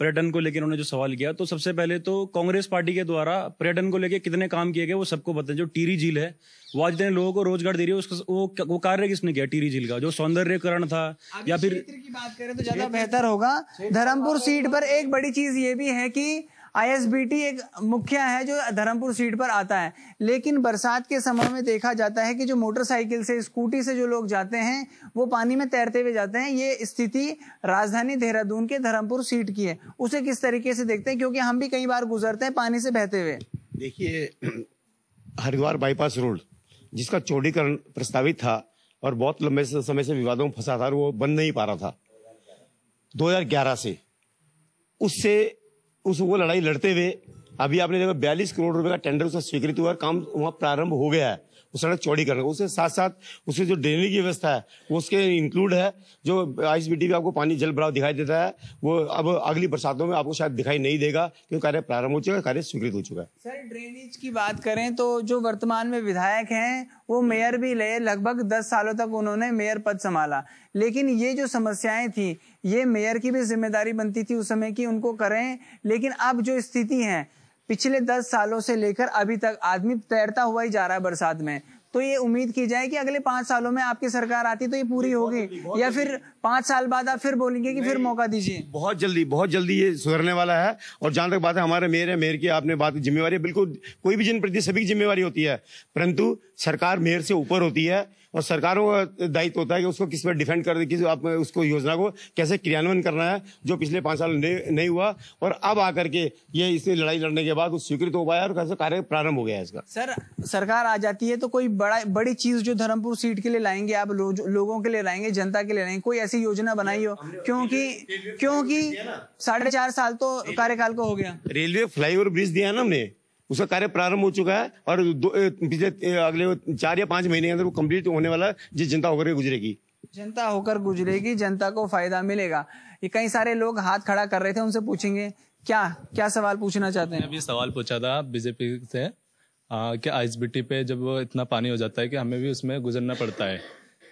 पर्यटन को लेकर उन्होंने जो सवाल किया तो सबसे पहले तो कांग्रेस पार्टी के द्वारा पर्यटन को लेकर कितने काम किए गए वो सबको है जो टीरी झील है वो आज जितने लोगों को रोज़गार दे रही है उसका वो वो कार्य किसने किया टीरी झील का? जो सौंदर्यकरण था या फिर की बात करें तो ज़्यादा बेहतर होगा। धर्मपुर सीट पर एक बड़ी चीज़ ये भी है कि आईएसबीटी एक मुखिया है जो धर्मपुर सीट पर आता है। लेकिन बरसात के समय में देखा जाता है कि जो मोटरसाइकिल से, स्कूटी से जो लोग जाते हैं, वो पानी में तैरते हुए जाते हैं। ये स्थिति राजधानी देहरादून के धर्मपुर सीट की है। उसे किस तरीके से देखते हैं? क्योंकि हम भी कई बार गुजरते हैं पानी से बहते हुए। देखिए, हरिद्वार बाईपास रोड, जिसका चौड़ीकरण प्रस्तावित था और बहुत लंबे समय से विवादों में फंसा था और वो बन नहीं पा रहा था 2011 से। उससे उस वो लड़ाई लड़ते हुए, अभी आपने देखा, बयालीस करोड़ रुपए का टेंडर उसका स्वीकृत हुआ और काम वहाँ प्रारंभ हो गया है। उस सड़क चौड़ीकरण उसके साथ साथ उसकी जो ड्रेनेज की व्यवस्था है, वो उसके इंक्लूड है। जो बीटी में आपको पानी जल भराव दिखाई देता है, वो अब अगली बरसातों में आपको शायद दिखाई नहीं देगा, क्योंकि कार्य प्रारंभ हो चुका है, कार्य स्वीकृत हो चुका है। सर, ड्रेनेज की बात करें तो जो वर्तमान में विधायक हैं, वो मेयर भी रहे लगभग दस सालों तक उन्होंने मेयर पद संभाला। लेकिन ये जो समस्याएँ थी, ये मेयर की भी ज़िम्मेदारी बनती थी उस समय की, उनको करें। लेकिन अब जो स्थिति है पिछले दस सालों से लेकर अभी तक आदमी तैरता हुआ ही जा रहा है बरसात में। तो ये उम्मीद की जाए कि अगले पाँच सालों में आपकी सरकार आती तो ये पूरी होगी। या फिर पाँच साल बाद आप फिर बोलेंगे कि फिर मौका दीजिए। बहुत जल्दी बहुत जल्दी ये सुधरने वाला है। और जहाँ तक बात है हमारे मेयर है मेयर की आपने बात जिम्मेवारी बिल्कुल कोई भी जनप्रतिनिधि सभी की जिम्मेवारी होती है। परंतु सरकार मेयर से ऊपर होती है और सरकारों का दायित्व होता है कि उसको किस पर डिफेंड कर किस आप उसको योजना को कैसे क्रियान्वयन करना है जो पिछले पाँच साल नहीं, हुआ। और अब आकर के ये इससे लड़ाई लड़ने के बाद स्वीकृत हो पाया और कैसे कार्य प्रारंभ हो गया है इसका। सर सरकार आ जाती है तो कोई बड़ा बड़ी चीज़ जो धर्मपुर सीट के लिए लाएँगे आप लो, लोगों के लिए लाएँगे जनता के लिए लाएँगे कोई ऐसी योजना बनाई हो? क्योंकि क्योंकि साढ़े चार साल तो कार्यकाल को हो गया। रेलवे फ्लाईओवर ब्रिज दिया ना हमने। उसका कार्य प्रारंभ हो चुका है और पिछले अगले चार या पाँच महीने के अंदर वो कंप्लीट होने वाला है जिस जनता होकर गुजरेगी। जनता होकर गुजरेगी जनता को फ़ायदा मिलेगा। ये कई सारे लोग हाथ खड़ा कर रहे थे उनसे पूछेंगे क्या क्या सवाल पूछना चाहते हैं? अभी सवाल पूछा था बीजेपी से आ, कि आईएसबीटी पे जब इतना पानी हो जाता है कि हमें भी उसमें गुजरना पड़ता है?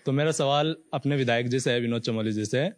तो मेरा सवाल अपने विधायक जी से है विनोद चमोली जी से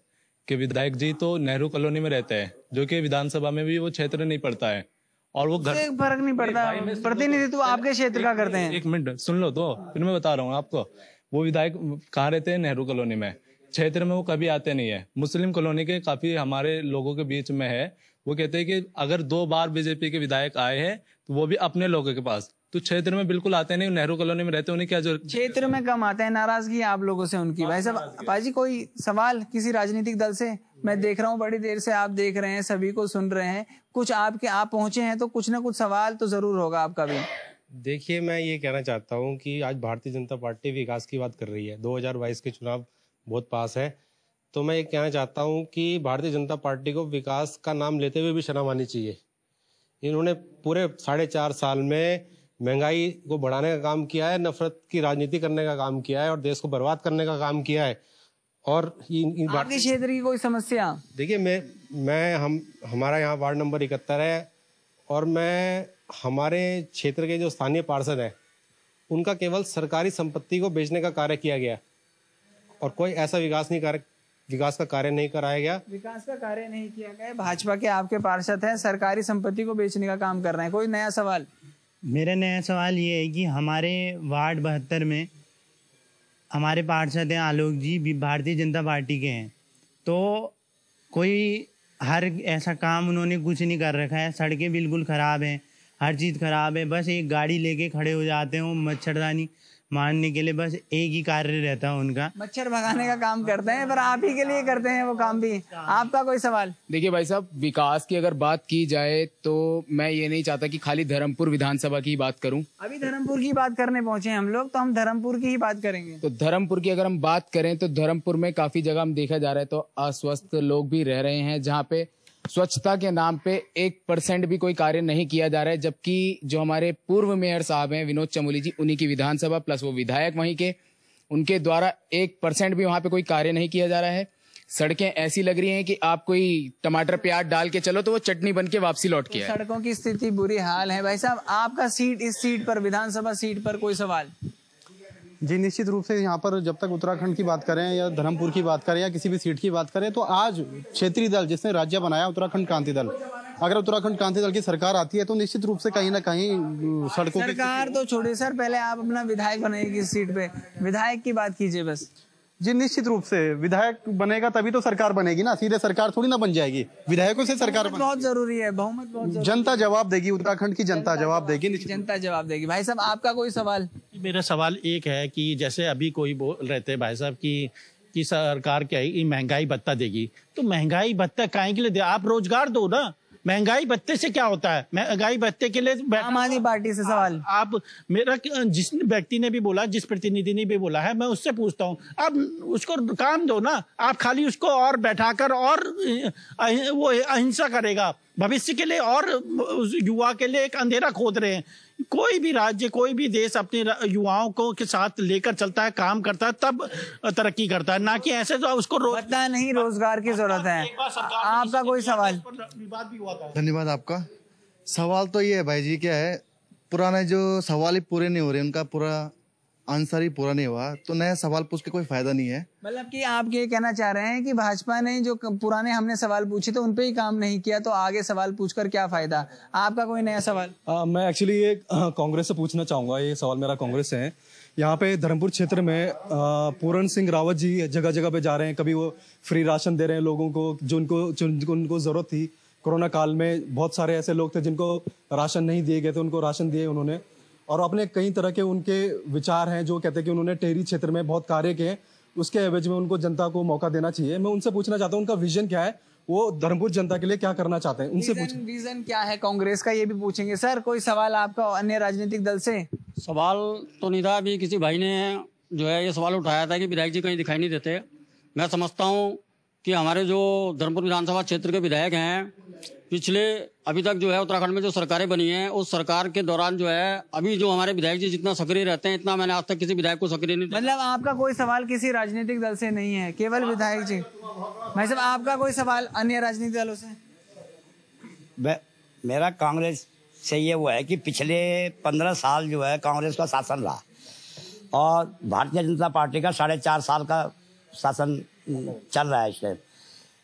कि विधायक जी तो नेहरू कॉलोनी में रहते हैं जो कि विधानसभा में भी वो क्षेत्र नहीं पड़ता है। और वो घर फ़र्क नहीं पड़ता। प्रतिनिधित्व आपके क्षेत्र का करते हैं। एक मिनट सुन लो तो। फिर मैं बता रहा हूँ आपको। वो विधायक कहाँ रहते हैं? नेहरू कॉलोनी में। क्षेत्र में वो कभी आते नहीं है। मुस्लिम कॉलोनी के काफ़ी हमारे लोगों के बीच में है। वो कहते हैं कि अगर दो बार बीजेपी के विधायक आए हैं तो वो भी अपने लोगों के पास। तो क्षेत्र में बिल्कुल आते नहीं नेहरू कॉलोनी में रहते उन्हें क्या ज़रूरत? क्षेत्र में कम आते हैं नाराज़गी आप लोगों से उनकी। भाई साहब पाजी कोई सवाल किसी राजनीतिक दल से? मैं देख रहा हूँ बड़ी देर से आप देख रहे हैं सभी को सुन रहे हैं। कुछ आपके आप पहुँचे हैं तो कुछ ना कुछ सवाल तो ज़रूर होगा आपका भी। देखिए मैं ये कहना चाहता हूँ कि आज भारतीय जनता पार्टी विकास की बात कर रही है। 2022 के चुनाव बहुत पास है। तो मैं ये कहना चाहता हूँ कि भारतीय जनता पार्टी को विकास का नाम लेते हुए भी शर्म आनी चाहिए। इन्होंने पूरे साढ़े चार साल में महँगाई को बढ़ाने का काम किया है नफरत की राजनीति करने का काम किया है और देश को बर्बाद करने का काम किया है। और इन, इन आपके क्षेत्र की कोई समस्या? देखिए मैं मैं हम हमारा यहाँ वार्ड नंबर इकहत्तर है और मैं हमारे क्षेत्र के जो स्थानीय पार्षद हैं उनका केवल सरकारी संपत्ति को बेचने का कार्य किया गया और कोई ऐसा विकास नहीं कार्य विकास का कार्य नहीं कराया गया। विकास का कार्य नहीं किया गया भाजपा के आपके पार्षद हैं सरकारी संपत्ति को बेचने का काम कर रहे हैं। कोई नया सवाल? मेरा नया सवाल ये है कि हमारे वार्ड बहत्तर में हमारे पार्षद हैं आलोक जी, भी भारतीय जनता पार्टी के हैं। तो कोई हर ऐसा काम उन्होंने कुछ नहीं कर रखा है। सड़कें बिल्कुल ख़राब हैं, हर चीज़ ख़राब है। बस एक गाड़ी लेके खड़े हो जाते हैं मच्छरदानी। मारने के लिए बस एक ही कार्य रहता है उनका। मच्छर भगाने का काम करते हैं पर आप ही के लिए करते हैं वो काम भी। आपका कोई सवाल? देखिए भाई साहब विकास की अगर बात की जाए तो मैं ये नहीं चाहता कि खाली धर्मपुर विधानसभा की बात करूँ। अभी धर्मपुर की बात करने पहुँचे हम लोग तो हम धर्मपुर की ही बात करेंगे। तो धर्मपुर की अगर हम बात करें तो धर्मपुर में काफ़ी जगह हम देखा जा रहा है तो अस्वस्थ लोग भी रह रहे हैं जहाँ पे स्वच्छता के नाम पे एक परसेंट भी कोई कार्य नहीं किया जा रहा है जबकि जो हमारे पूर्व मेयर साहब हैं विनोद चमोली जी उन्हीं की विधानसभा प्लस वो विधायक वहीं के उनके द्वारा एक परसेंट भी वहाँ पे कोई कार्य नहीं किया जा रहा है। सड़कें ऐसी लग रही हैं कि आप कोई टमाटर प्याज डाल के चलो तो वो चटनी बन के वापसी लौट के तो सड़कों की स्थिति बुरी हाल है। भाई साहब आपका सीट इस सीट पर विधानसभा सीट पर कोई सवाल? जी, निश्चित रूप से यहाँ पर जब तक उत्तराखंड की बात करें या धर्मपुर की बात करें या किसी भी सीट की बात करें तो आज क्षेत्रीय दल जिसने राज्य बनाया, उत्तराखंड क्रांति दल, अगर उत्तराखंड क्रांति दल की सरकार आती है तो निश्चित रूप से कहीं ना कहीं सड़कों सरकार तो छोड़िए, सर, पहले आप अपना विधायक बनाइए किस सीट पे। विधायक की बात कीजिए बस। जी निश्चित रूप से। विधायक बनेगा तभी तो सरकार बनेगी ना। सीधे सरकार थोड़ी ना बन जाएगी। विधायकों से सरकार बहुत ज़रूरी है बहुमत बहुत ज़रूरी जनता जवाब देगी उत्तराखंड की जनता जवाब देगी जनता जवाब देगी। भाई साहब आपका कोई सवाल? मेरा सवाल एक है कि जैसे अभी कोई बोल रहे थे भाई साहब की कि सरकार क्या महँगाई भत्ता देगी। तो महँगाई भत्ता काहे के लिए दे आप रोज़गार दो ना। महँगाई भत्ते से क्या होता है? महँगाई भत्ते के लिए आम आदमी पार्टी से सवाल। आ, आप मेरा जिस व्यक्ति ने भी बोला जिस प्रतिनिधि ने भी बोला है मैं उससे पूछता हूँ। आप उसको काम दो ना आप खाली उसको और बैठाकर और वो अहिंसा करेगा। भविष्य के लिए और युवा के लिए एक अंधेरा खोद रहे हैं। कोई भी राज्य कोई भी देश अपने युवाओं को के साथ लेकर चलता है काम करता है तब तरक्की करता है। ना कि ऐसे तो उसको पता नहीं रोज़गार की ज़रूरत है। आपका कोई सवाल? विवाद भी हुआ था। धन्यवाद आपका। सवाल तो ये है भाई जी क्या है? पुराने जो सवाल ही पूरे नहीं हो रहे उनका पूरा आंसर ही पूरा नहीं हुआ। तो नया सवाल पूछ के कोई फ़ायदा नहीं है। मतलब कि आप ये कहना चाह रहे हैं कि भाजपा ने जो पुराने हमने सवाल पूछे तो उनपे ही काम नहीं किया तो आगे सवाल पूछकर क्या फ़ायदा? आपका कोई नया सवाल? आ, मैं एक्चुअली ये कांग्रेस से पूछना चाहूँगा। ये सवाल मेरा कांग्रेस से है। यहाँ पे धर्मपुर क्षेत्र में पूरण सिंह रावत जी जगह जगह पे जा रहे हैं। कभी वो फ्री राशन दे रहे हैं लोगों को जो उनको जिनको उनको ज़रूरत थी। कोरोना काल में बहुत सारे ऐसे लोग थे जिनको राशन नहीं दिए गए थे उनको राशन दिए उन्होंने। और अपने कई तरह के उनके विचार हैं जो कहते हैं कि उन्होंने टेहरी क्षेत्र में बहुत कार्य किए उसके एवज में उनको जनता को मौका देना चाहिए। मैं उनसे पूछना चाहता हूँ उनका विजन क्या है? वो धर्मपुर जनता के लिए क्या करना चाहते हैं? उनसे पूछ विजन क्या है कांग्रेस का? ये भी पूछेंगे। सर कोई सवाल आपका अन्य राजनीतिक दल से? सवाल तो नहीं था। अभी किसी भाई ने जो है ये सवाल उठाया था कि विधायक जी कहीं दिखाई नहीं देते। मैं समझता हूँ कि हमारे जो धर्मपुर विधानसभा क्षेत्र के विधायक हैं पिछले अभी तक जो है उत्तराखंड में जो सरकारें बनी हैं उस सरकार के दौरान जो है अभी जो हमारे विधायक जी जितना सक्रिय रहते हैं इतना मैंने आज तक किसी विधायक को सक्रिय नहीं मतलब आपका कोई सवाल किसी राजनीतिक दल से नहीं है केवल विधायक जी। भाई साहब आपका कोई सवाल अन्य राजनीतिक दलों से? मेरा कांग्रेस से ये वो है कि पिछले पंद्रह साल जो है कांग्रेस का शासन रहा। और भारतीय जनता पार्टी का साढ़े चार साल का शासन चल रहा है इसमें।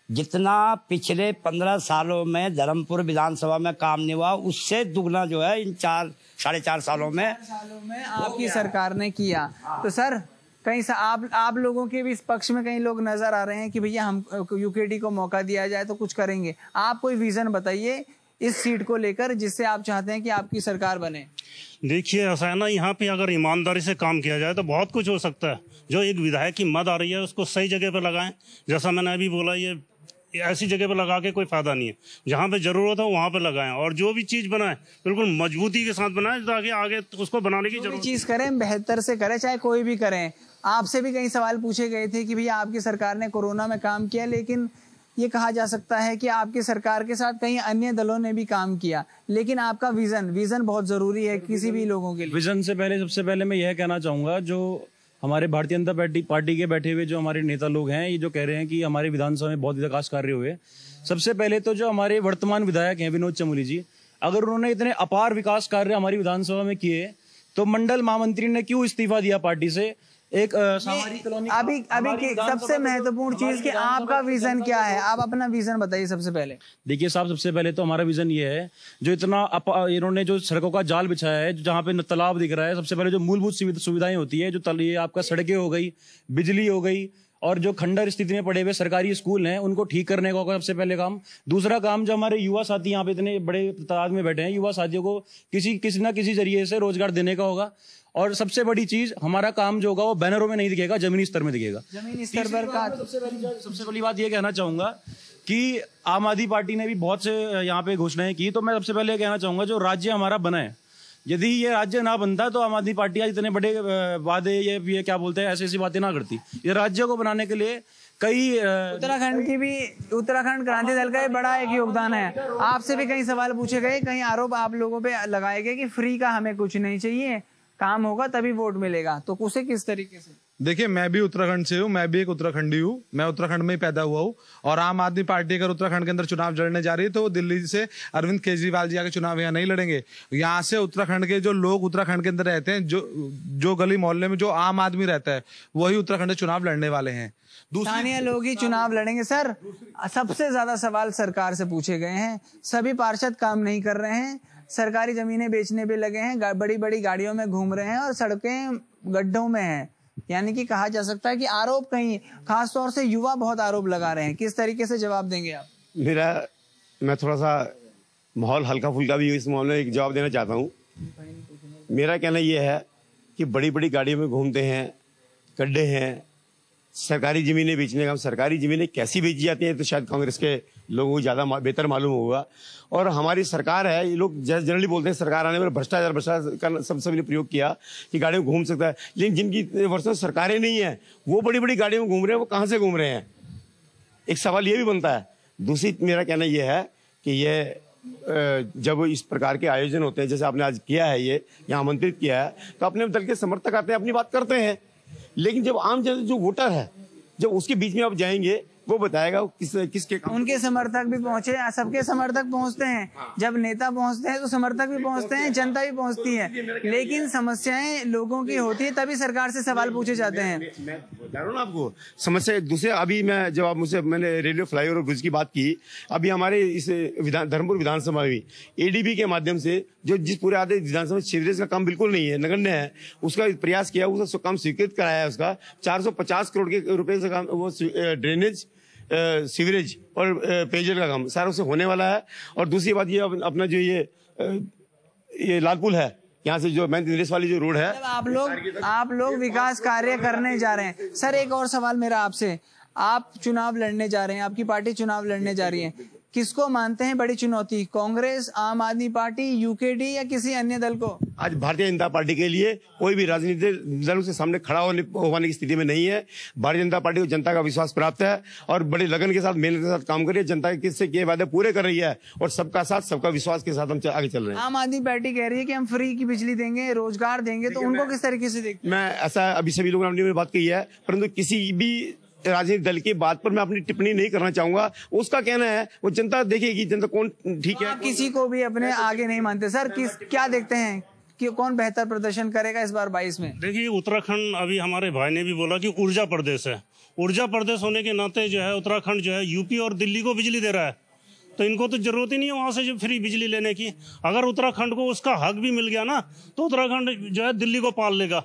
जितना पिछले पंद्रह सालों में धर्मपुर विधानसभा में काम नहीं हुआ, उससे दुगना जो है इन चार, साढ़े चार सालों में। सालों में आपकी सरकार ने किया। तो सर, कहीं सा आप आप लोगों के भी इस पक्ष में कई लोग नज़र आ रहे हैं कि भैया हम, यूकेडी को मौका दिया जाए तो कुछ करेंगे। आप कोई विजन बताइए इस सीट को लेकर जिससे आप चाहते हैं कि आपकी सरकार बने? देखिए ऐसा है ना यहाँ पे अगर ईमानदारी से काम किया जाए तो बहुत कुछ हो सकता है। जो एक विधायक की मद आ रही है उसको सही जगह पर लगाएँ। जैसा मैंने अभी बोला ये ऐसी जगह पर लगा के कोई फ़ायदा नहीं है। जहाँ पे ज़रूरत हो वहाँ पे लगाएँ। और जो भी चीज़ बनाए बिल्कुल मजबूती के साथ बनाए ताकि आगे उसको बनाने की ज़रूरत चीज़ करें बेहतर से करें चाहे कोई भी करें। आपसे भी कई सवाल पूछे गए थे कि भैया आपकी सरकार ने कोरोना में काम किया लेकिन ये कहा जा सकता है कि आपकी सरकार के साथ कई अन्य दलों ने भी काम किया, लेकिन आपका विजन विजन बहुत ज़रूरी है किसी भी लोगों के लिए। विजन से पहले, सबसे पहले मैं यह कहना चाहूँगा, जो हमारे भारतीय जनता पार्टी पार्टी के बैठे हुए जो हमारे नेता लोग हैं, ये जो कह रहे हैं कि हमारे विधानसभा में बहुत विकास कार्य हुए। सबसे पहले तो जो हमारे वर्तमान विधायक हैं, विनोद चमोली जी, अगर उन्होंने इतने अपार विकास कार्य हमारी विधानसभा में किए तो मंडल महामंत्री ने क्यों इस्तीफा दिया पार्टी से? एक कॉलोनी अभी अभी सबसे महत्वपूर्ण चीज़ कि आपका विजन क्या है? आप अपना विजन बताइए सबसे पहले। देखिए साहब सबसे पहले तो हमारा विजन ये है जो इतना इन्होंने जो सड़कों का जाल बिछाया है जहाँ पे तालाब दिख रहा है सबसे पहले जो मूलभूत सुविधाएँ होती है जो ये आपका सड़कें हो गई बिजली हो गई और जो खंडर स्थिति में पड़े हुए सरकारी स्कूल हैं उनको ठीक करने का सबसे पहले काम। दूसरा काम जो हमारे युवा साथी यहाँ पे इतने बड़े तादाद में बैठे हैं युवा साथियों को किसी किसी ना किसी ज़रिए से रोज़गार देने का होगा। और सबसे बड़ी चीज़ हमारा काम जो होगा वो बैनरों में नहीं दिखेगा जमीनी स्तर में दिखेगा। जमीनी स्तर पर का सबसे बड़ी सबसे बात ये कहना चाहूँगा कि आम आदमी पार्टी ने भी बहुत से यहाँ पे घोषणाएँ की तो मैं सबसे पहले ये कहना चाहूँगा जो राज्य हमारा बना है यदि ये राज्य ना बनता तो आम आदमी पार्टी आज इतने बड़े वादे ये ये क्या बोलते हैं ऐसी ऐसी बातें ना करती। ये राज्य को बनाने के लिए कई उत्तराखंड की भी उत्तराखंड क्रांति दल का ये बड़ा एक योगदान है। आपसे भी कई सवाल पूछे गए कई आरोप आप लोगों पे लगाए गए कि फ्री का हमें कुछ नहीं चाहिए। काम होगा तभी वोट मिलेगा। तो उसे किस तरीके से? देखिए मैं भी उत्तराखंड से हूँ मैं भी एक उत्तराखंडी हूँ मैं उत्तराखंड में ही पैदा हुआ हूँ। और आम आदमी पार्टी अगर उत्तराखंड के अंदर चुनाव लड़ने जा रही है तो वो दिल्ली से अरविंद केजरीवाल जी आके चुनाव यहाँ नहीं लड़ेंगे। यहाँ से उत्तराखंड के जो लोग उत्तराखंड के अंदर रहते हैं जो जो गली मोहल्ले में जो आम आदमी रहता है वही उत्तराखंड से चुनाव लड़ने वाले हैं। स्थानीय लोग ही चुनाव लड़ेंगे सर। सबसे ज़्यादा सवाल सरकार से पूछे गए हैं। सभी पार्षद काम नहीं कर रहे हैं। सरकारी जमीनें बेचने पे लगे हैं बड़ी बड़ी गाड़ियों में घूम रहे हैं और सड़कें गड्ढों में हैं। यानी कि कहा जा सकता है कि आरोप कहीं खास तौर से युवा बहुत आरोप लगा रहे हैं। किस तरीके से जवाब देंगे आप? मेरा, मैं थोड़ा सा माहौल हल्का फुल्का भी इस मामले में जवाब देना चाहता हूँ। मेरा कहना यह है कि बड़ी बड़ी गाड़ियों में घूमते हैं, गड्ढे हैं, सरकारी ज़मीनें बेचने का, सरकारी ज़मीनें कैसी बेची जाती हैं तो शायद कांग्रेस के लोगों को ज़्यादा बेहतर मालूम होगा। और हमारी सरकार है, ये लोग जनरली बोलते हैं, सरकार आने पर भ्रष्टाचार भ्रष्टाचार का सब सभी ने प्रयोग किया, कि गाड़ियों में घूम सकता है। लेकिन जिनकी वर्षों सरकारें नहीं हैं, वो बड़ी बड़ी गाड़ियों में घूम रहे हैं, वो कहाँ से घूम रहे हैं? एक सवाल ये भी बनता है। दूसरी, मेरा कहना यह है कि ये जब इस प्रकार के आयोजन होते हैं, जैसे आपने आज किया है ये, यहाँ आमंत्रित किया है तो अपने दल के समर्थक आते हैं, अपनी बात करते हैं। लेकिन जब आम जनता, जो वोटर है, जब उसके बीच में आप जाएँगे वो बताएगा वो किस किसके उनके समर्थक भी पहुँचे सबके समर्थक पहुँचते हैं। जब नेता पहुँचते हैं तो समर्थक भी पहुँचते हैं जनता भी पहुँचती है। लेकिन समस्याएँ लोगों की होती है तभी सरकार से सवाल पूछे जाते हैं। बता रहा हूँ आपको समस्या दूसरे अभी मैं जब आप मुझसे मैंने रेलवे फ्लाईओवर ब्रिज की बात की अभी हमारे इस विधान धर्मपुर विधानसभा में एडीबी के माध्यम से जो जिस पूरे आधे विधानसभा सीवरेज का काम बिल्कुल नहीं है नगण्य है उसका प्रयास किया उसका काम स्वीकृत कराया है उसका 450 करोड़ के रुपए से काम वो ड्रेनेज सीवरेज और पेयजल का काम। सारा उससे होने वाला है। और दूसरी बात ये अपना जो ये ये लाल पुल है, यहाँ से जो मैं दिनेश वाली जो रोड है। आप लोग आप लोग विकास कार्य करने जा रहे हैं। सर, एक और सवाल मेरा आपसे। आप चुनाव लड़ने जा रहे हैं, आपकी पार्टी चुनाव लड़ने जा रही है। किसको मानते हैं बड़ी चुनौती? कांग्रेस आम आदमी पार्टी यूकेडी या किसी अन्य दल को? आज भारतीय जनता पार्टी के लिए कोई भी राजनीतिक दल के सामने खड़ा होने होने की स्थिति में नहीं है। भारतीय जनता पार्टी को जनता का विश्वास प्राप्त है और बड़े लगन के साथ मेहनत के साथ काम कर रही है। जनता के किससे किए वादे पूरे कर रही है और सबका साथ सबका विश्वास के साथ हम आगे चल रहे हैं। आम आदमी पार्टी कह रही है की हम फ्री की बिजली देंगे रोज़गार देंगे तो उनको किस तरीके से देखते मैं ऐसा अभी सभी लोगों ने बात की है परंतु किसी भी राजनीतिक दल की बात पर मैं अपनी टिप्पणी नहीं करना चाहूँगा। उसका कहना है वो जनता देखेगी जनता कौन ठीक है। किसी को भी अपने आगे नहीं मानते। सर किस क्या देखते हैं? कि कौन बेहतर प्रदर्शन करेगा इस बार 22 में? देखिए उत्तराखंड अभी हमारे भाई ने भी बोला कि ऊर्जा प्रदेश है। ऊर्जा प्रदेश होने के नाते जो है उत्तराखंड जो है यूपी और दिल्ली को बिजली दे रहा है। तो इनको तो ज़रूरत ही नहीं है वहाँ से जो फ्री बिजली लेने की। अगर उत्तराखंड को उसका हक भी मिल गया ना तो उत्तराखंड जो है दिल्ली को पाल लेगा।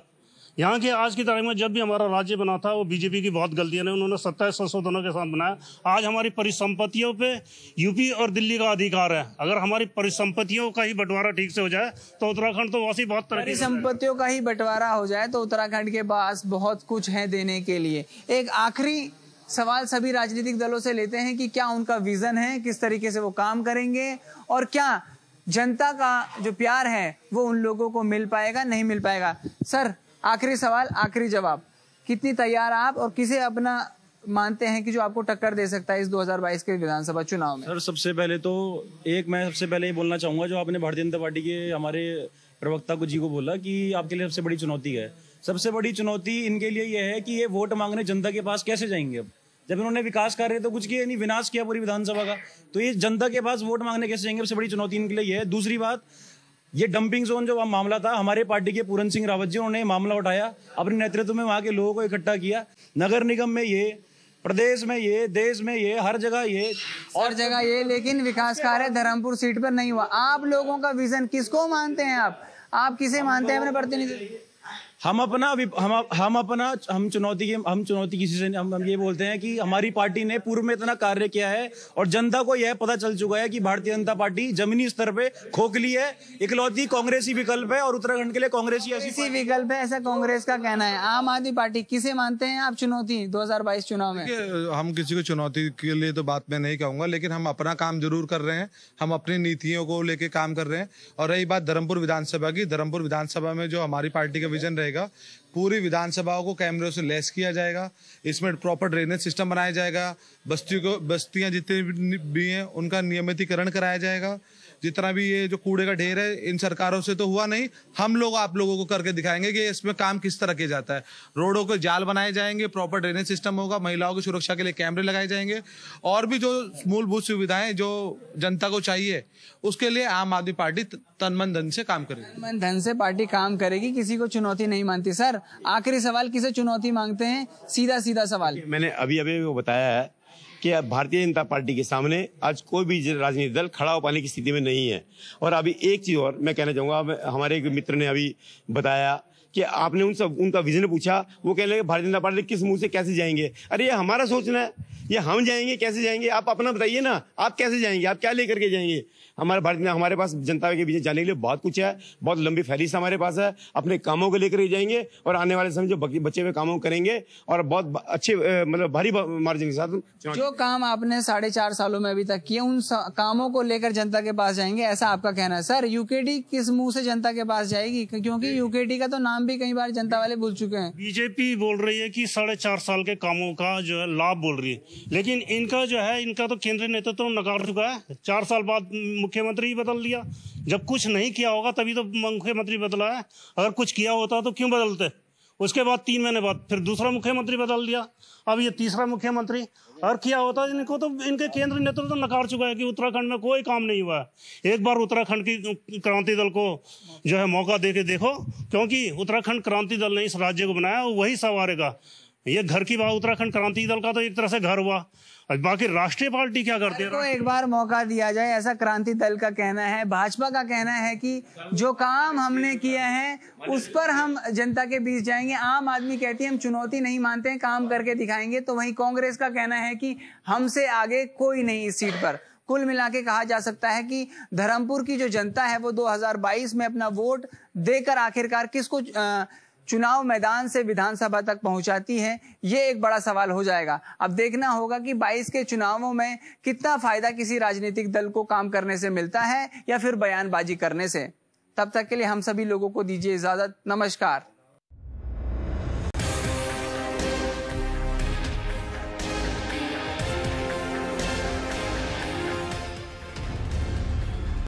यहाँ के आज की तारीख में जब भी हमारा राज्य बना था, वो बीजेपी की बहुत गलतियाँ ने उन्होंने सत्ताईस संशोधनों के साथ बनाया। आज हमारी परिसंपत्तियों पे यूपी और दिल्ली का अधिकार है। अगर हमारी परिसंपत्तियों का ही बंटवारा ठीक से हो जाए तो उत्तराखंड तो वैसे बहुत तरक्की परिसंपत्तियों का ही बंटवारा हो जाए तो उत्तराखंड के पास बहुत कुछ है देने के लिए। एक आखिरी सवाल सभी राजनीतिक दलों से लेते हैं कि क्या उनका विजन है, किस तरीके से वो काम करेंगे, और क्या जनता का जो प्यार है, वो उन लोगों को मिल पाएगा, नहीं मिल पाएगा। सर आखिरी सवाल, आखिरी जवाब। कितनी तैयार आप और किसे अपना मानते हैं कि जो आपको टक्कर दे सकता है इस 2022 के विधानसभा चुनाव में? सर, सबसे पहले तो एक मैं सबसे पहले ये बोलना चाहूँगा, जो आपने भारतीय जनता पार्टी के हमारे प्रवक्ता को जी को बोला कि आपके लिए सबसे बड़ी चुनौती है। सबसे बड़ी चुनौती इनके लिए यह है कि ये वोट मांगने जनता के पास कैसे जाएँगे अब? जब इन्होंने विकास कार्य तो कुछ किया नहीं, विनाश किया पूरी विधानसभा का। तो ये जनता के पास वोट मांगने कैसे जाएँगे? सबसे बड़ी चुनौती इनके लिए ये है। दूसरी बात ये डंपिंग जोन जो मामला था हमारे पार्टी के पूरन सिंह रावत जी उन्होंने मामला उठाया अपने नेतृत्व में वहाँ के लोगों को इकट्ठा किया। नगर निगम में ये प्रदेश में ये देश में ये हर जगह ये। और जगह ये लेकिन विकास कार्य धर्मपुर सीट पर नहीं हुआ। आप लोगों का विजन किसको मानते हैं आप? आप किसे मानते हैं अपने प्रतिनिधि? हम अपना हम हम अपना हम चुनौती के हम चुनौती किसी से हम, हम ये बोलते हैं कि हमारी पार्टी ने पूर्व में इतना कार्य किया है और जनता को यह पता चल चुका है कि भारतीय जनता पार्टी जमीनी स्तर पे खोखली है इकलौती कांग्रेसी विकल्प है और उत्तराखंड के लिए कांग्रेसी ऐसी विकल्प है ऐसा कांग्रेस का कहना है। आम आदमी पार्टी किसे मानते हैं? आप चुनौती 2022 चुनाव में। हम किसी को चुनौती के लिए तो बात मैं नहीं कहूँगा लेकिन हम अपना काम ज़रूर कर रहे हैं। हम अपनी नीतियों को लेके काम कर रहे हैं। और रही बात धर्मपुर विधानसभा की धर्मपुर विधानसभा में जो हमारी पार्टी का विजन रहेगा पूरी विधानसभाओं को कैमरों से लेस किया जाएगा। इसमें प्रॉपर ड्रेनेज सिस्टम बनाया जाएगा। बस्तियों को बस्तियाँ जितनी भी हैं, उनका नियमितीकरण कराया जाएगा। जितना भी ये जो कूड़े का ढेर है इन सरकारों से तो हुआ नहीं। हम लोग आप लोगों को करके दिखाएँगे कि इसमें काम किस तरह किया जाता है। रोडों को जाल बनाए जाएँगे प्रॉपर ड्रेनेज सिस्टम होगा महिलाओं की सुरक्षा के लिए कैमरे लगाए जाएँगे। और भी जो मूलभूत सुविधाएँ जो जनता को चाहिए उसके लिए आम आदमी पार्टी तन मन धन से काम करेगी। मन धन से पार्टी काम करेगी किसी को चुनौती नहीं मानती। सर आखिरी सवाल किसे चुनौती मांगते हैं? सीधा सीधा सवाल। मैंने अभी अभी वो बताया है कि भारतीय जनता पार्टी के सामने। आज कोई भी राजनीतिक दल खड़ा हो पाने की स्थिति में नहीं है। और अभी एक चीज़ और मैं कहना चाहूँगा हमारे एक मित्र ने अभी बताया कि आपने उन सब, उनका विजन पूछा, वो कह लगे, भारतीय जनता पार्टी किस मुँह से कैसे जाएँगे? अरे, ये हमारा सोचना है। ये हम जाएँगे, कैसे जाएँगे? आप अपना बताइए ना, आप कैसे जाएँगे? आप क्या लेकर के जाएँगे? हमारे भारत में हमारे पास जनता के बीच जाने के लिए बहुत कुछ है बहुत लंबी फहरिस्त हमारे पास है। अपने कामों को लेकर ही जाएँगे और आने वाले समय जो बचे हुए कामों को करेंगे और बहुत अच्छे मतलब भारी मार्जिन के साथ जो काम आपने साढ़े चार सालों में अभी तक किए उन कामों को लेकर जनता के पास जाएँगे ऐसा आपका कहना है? सर यूकेडी किस मुँह से जनता के पास जाएगी? क्योंकि यूकेडी का तो नाम भी कई बार जनता वाले भूल चुके हैं। बीजेपी बोल रही है कि साढ़े चार साल के कामों का जो है लाभ बोल रही है। लेकिन इनका जो है इनका तो केंद्रीय नेतृत्व नकार चुका है। चार साल बाद मुख्यमंत्री ही बदल दिया। जब कुछ नहीं किया होगा, तभी तो मुख्यमंत्री बदला है। अगर कुछ किया होता तो क्यों बदलते? उसके बाद तीन महीने बाद फिर दूसरा मुख्यमंत्री बदल दिया। अब ये तीसरा मुख्यमंत्री और किया होता इनको तो इनके केंद्र नेतृत्व तो नकार चुका है कि उत्तराखंड में कोई काम नहीं हुआ है। एक बार उत्तराखंड की क्रांति दल को जो है मौका दे के देखो, क्योंकि उत्तराखंड क्रांति दल ने इस राज्य को बनाया, वही संवारेगा। ये घर की बात, उत्तराखंड क्रांति दल का तो एक तरह से घर हुआ। बाकी राष्ट्रीय पार्टी क्या करती है एक बार मौका दिया जाए ऐसा क्रांति दल का कहना है भाजपा का कहना है कि जो काम हमने किया है उस पर हम जनता के बीच जाएँगे। आम आदमी कहती है हम चुनौती नहीं मानते हैं काम करके दिखाएँगे। तो वहीं कांग्रेस का कहना है कि हमसे आगे कोई नहीं इस सीट पर। कुल मिला के कहा जा सकता है कि धर्मपुर की जो जनता है वो 2022 में अपना वोट देकर आखिरकार किसको चुनाव मैदान से विधानसभा तक पहुंचाती है, ये एक बड़ा सवाल हो जाएगा। अब देखना होगा कि 22 के चुनावों में कितना फ़ायदा किसी राजनीतिक दल को काम करने से मिलता है या फिर बयानबाजी करने से। तब तक के लिए हम सभी लोगों को दीजिए इजाज़त। नमस्कार।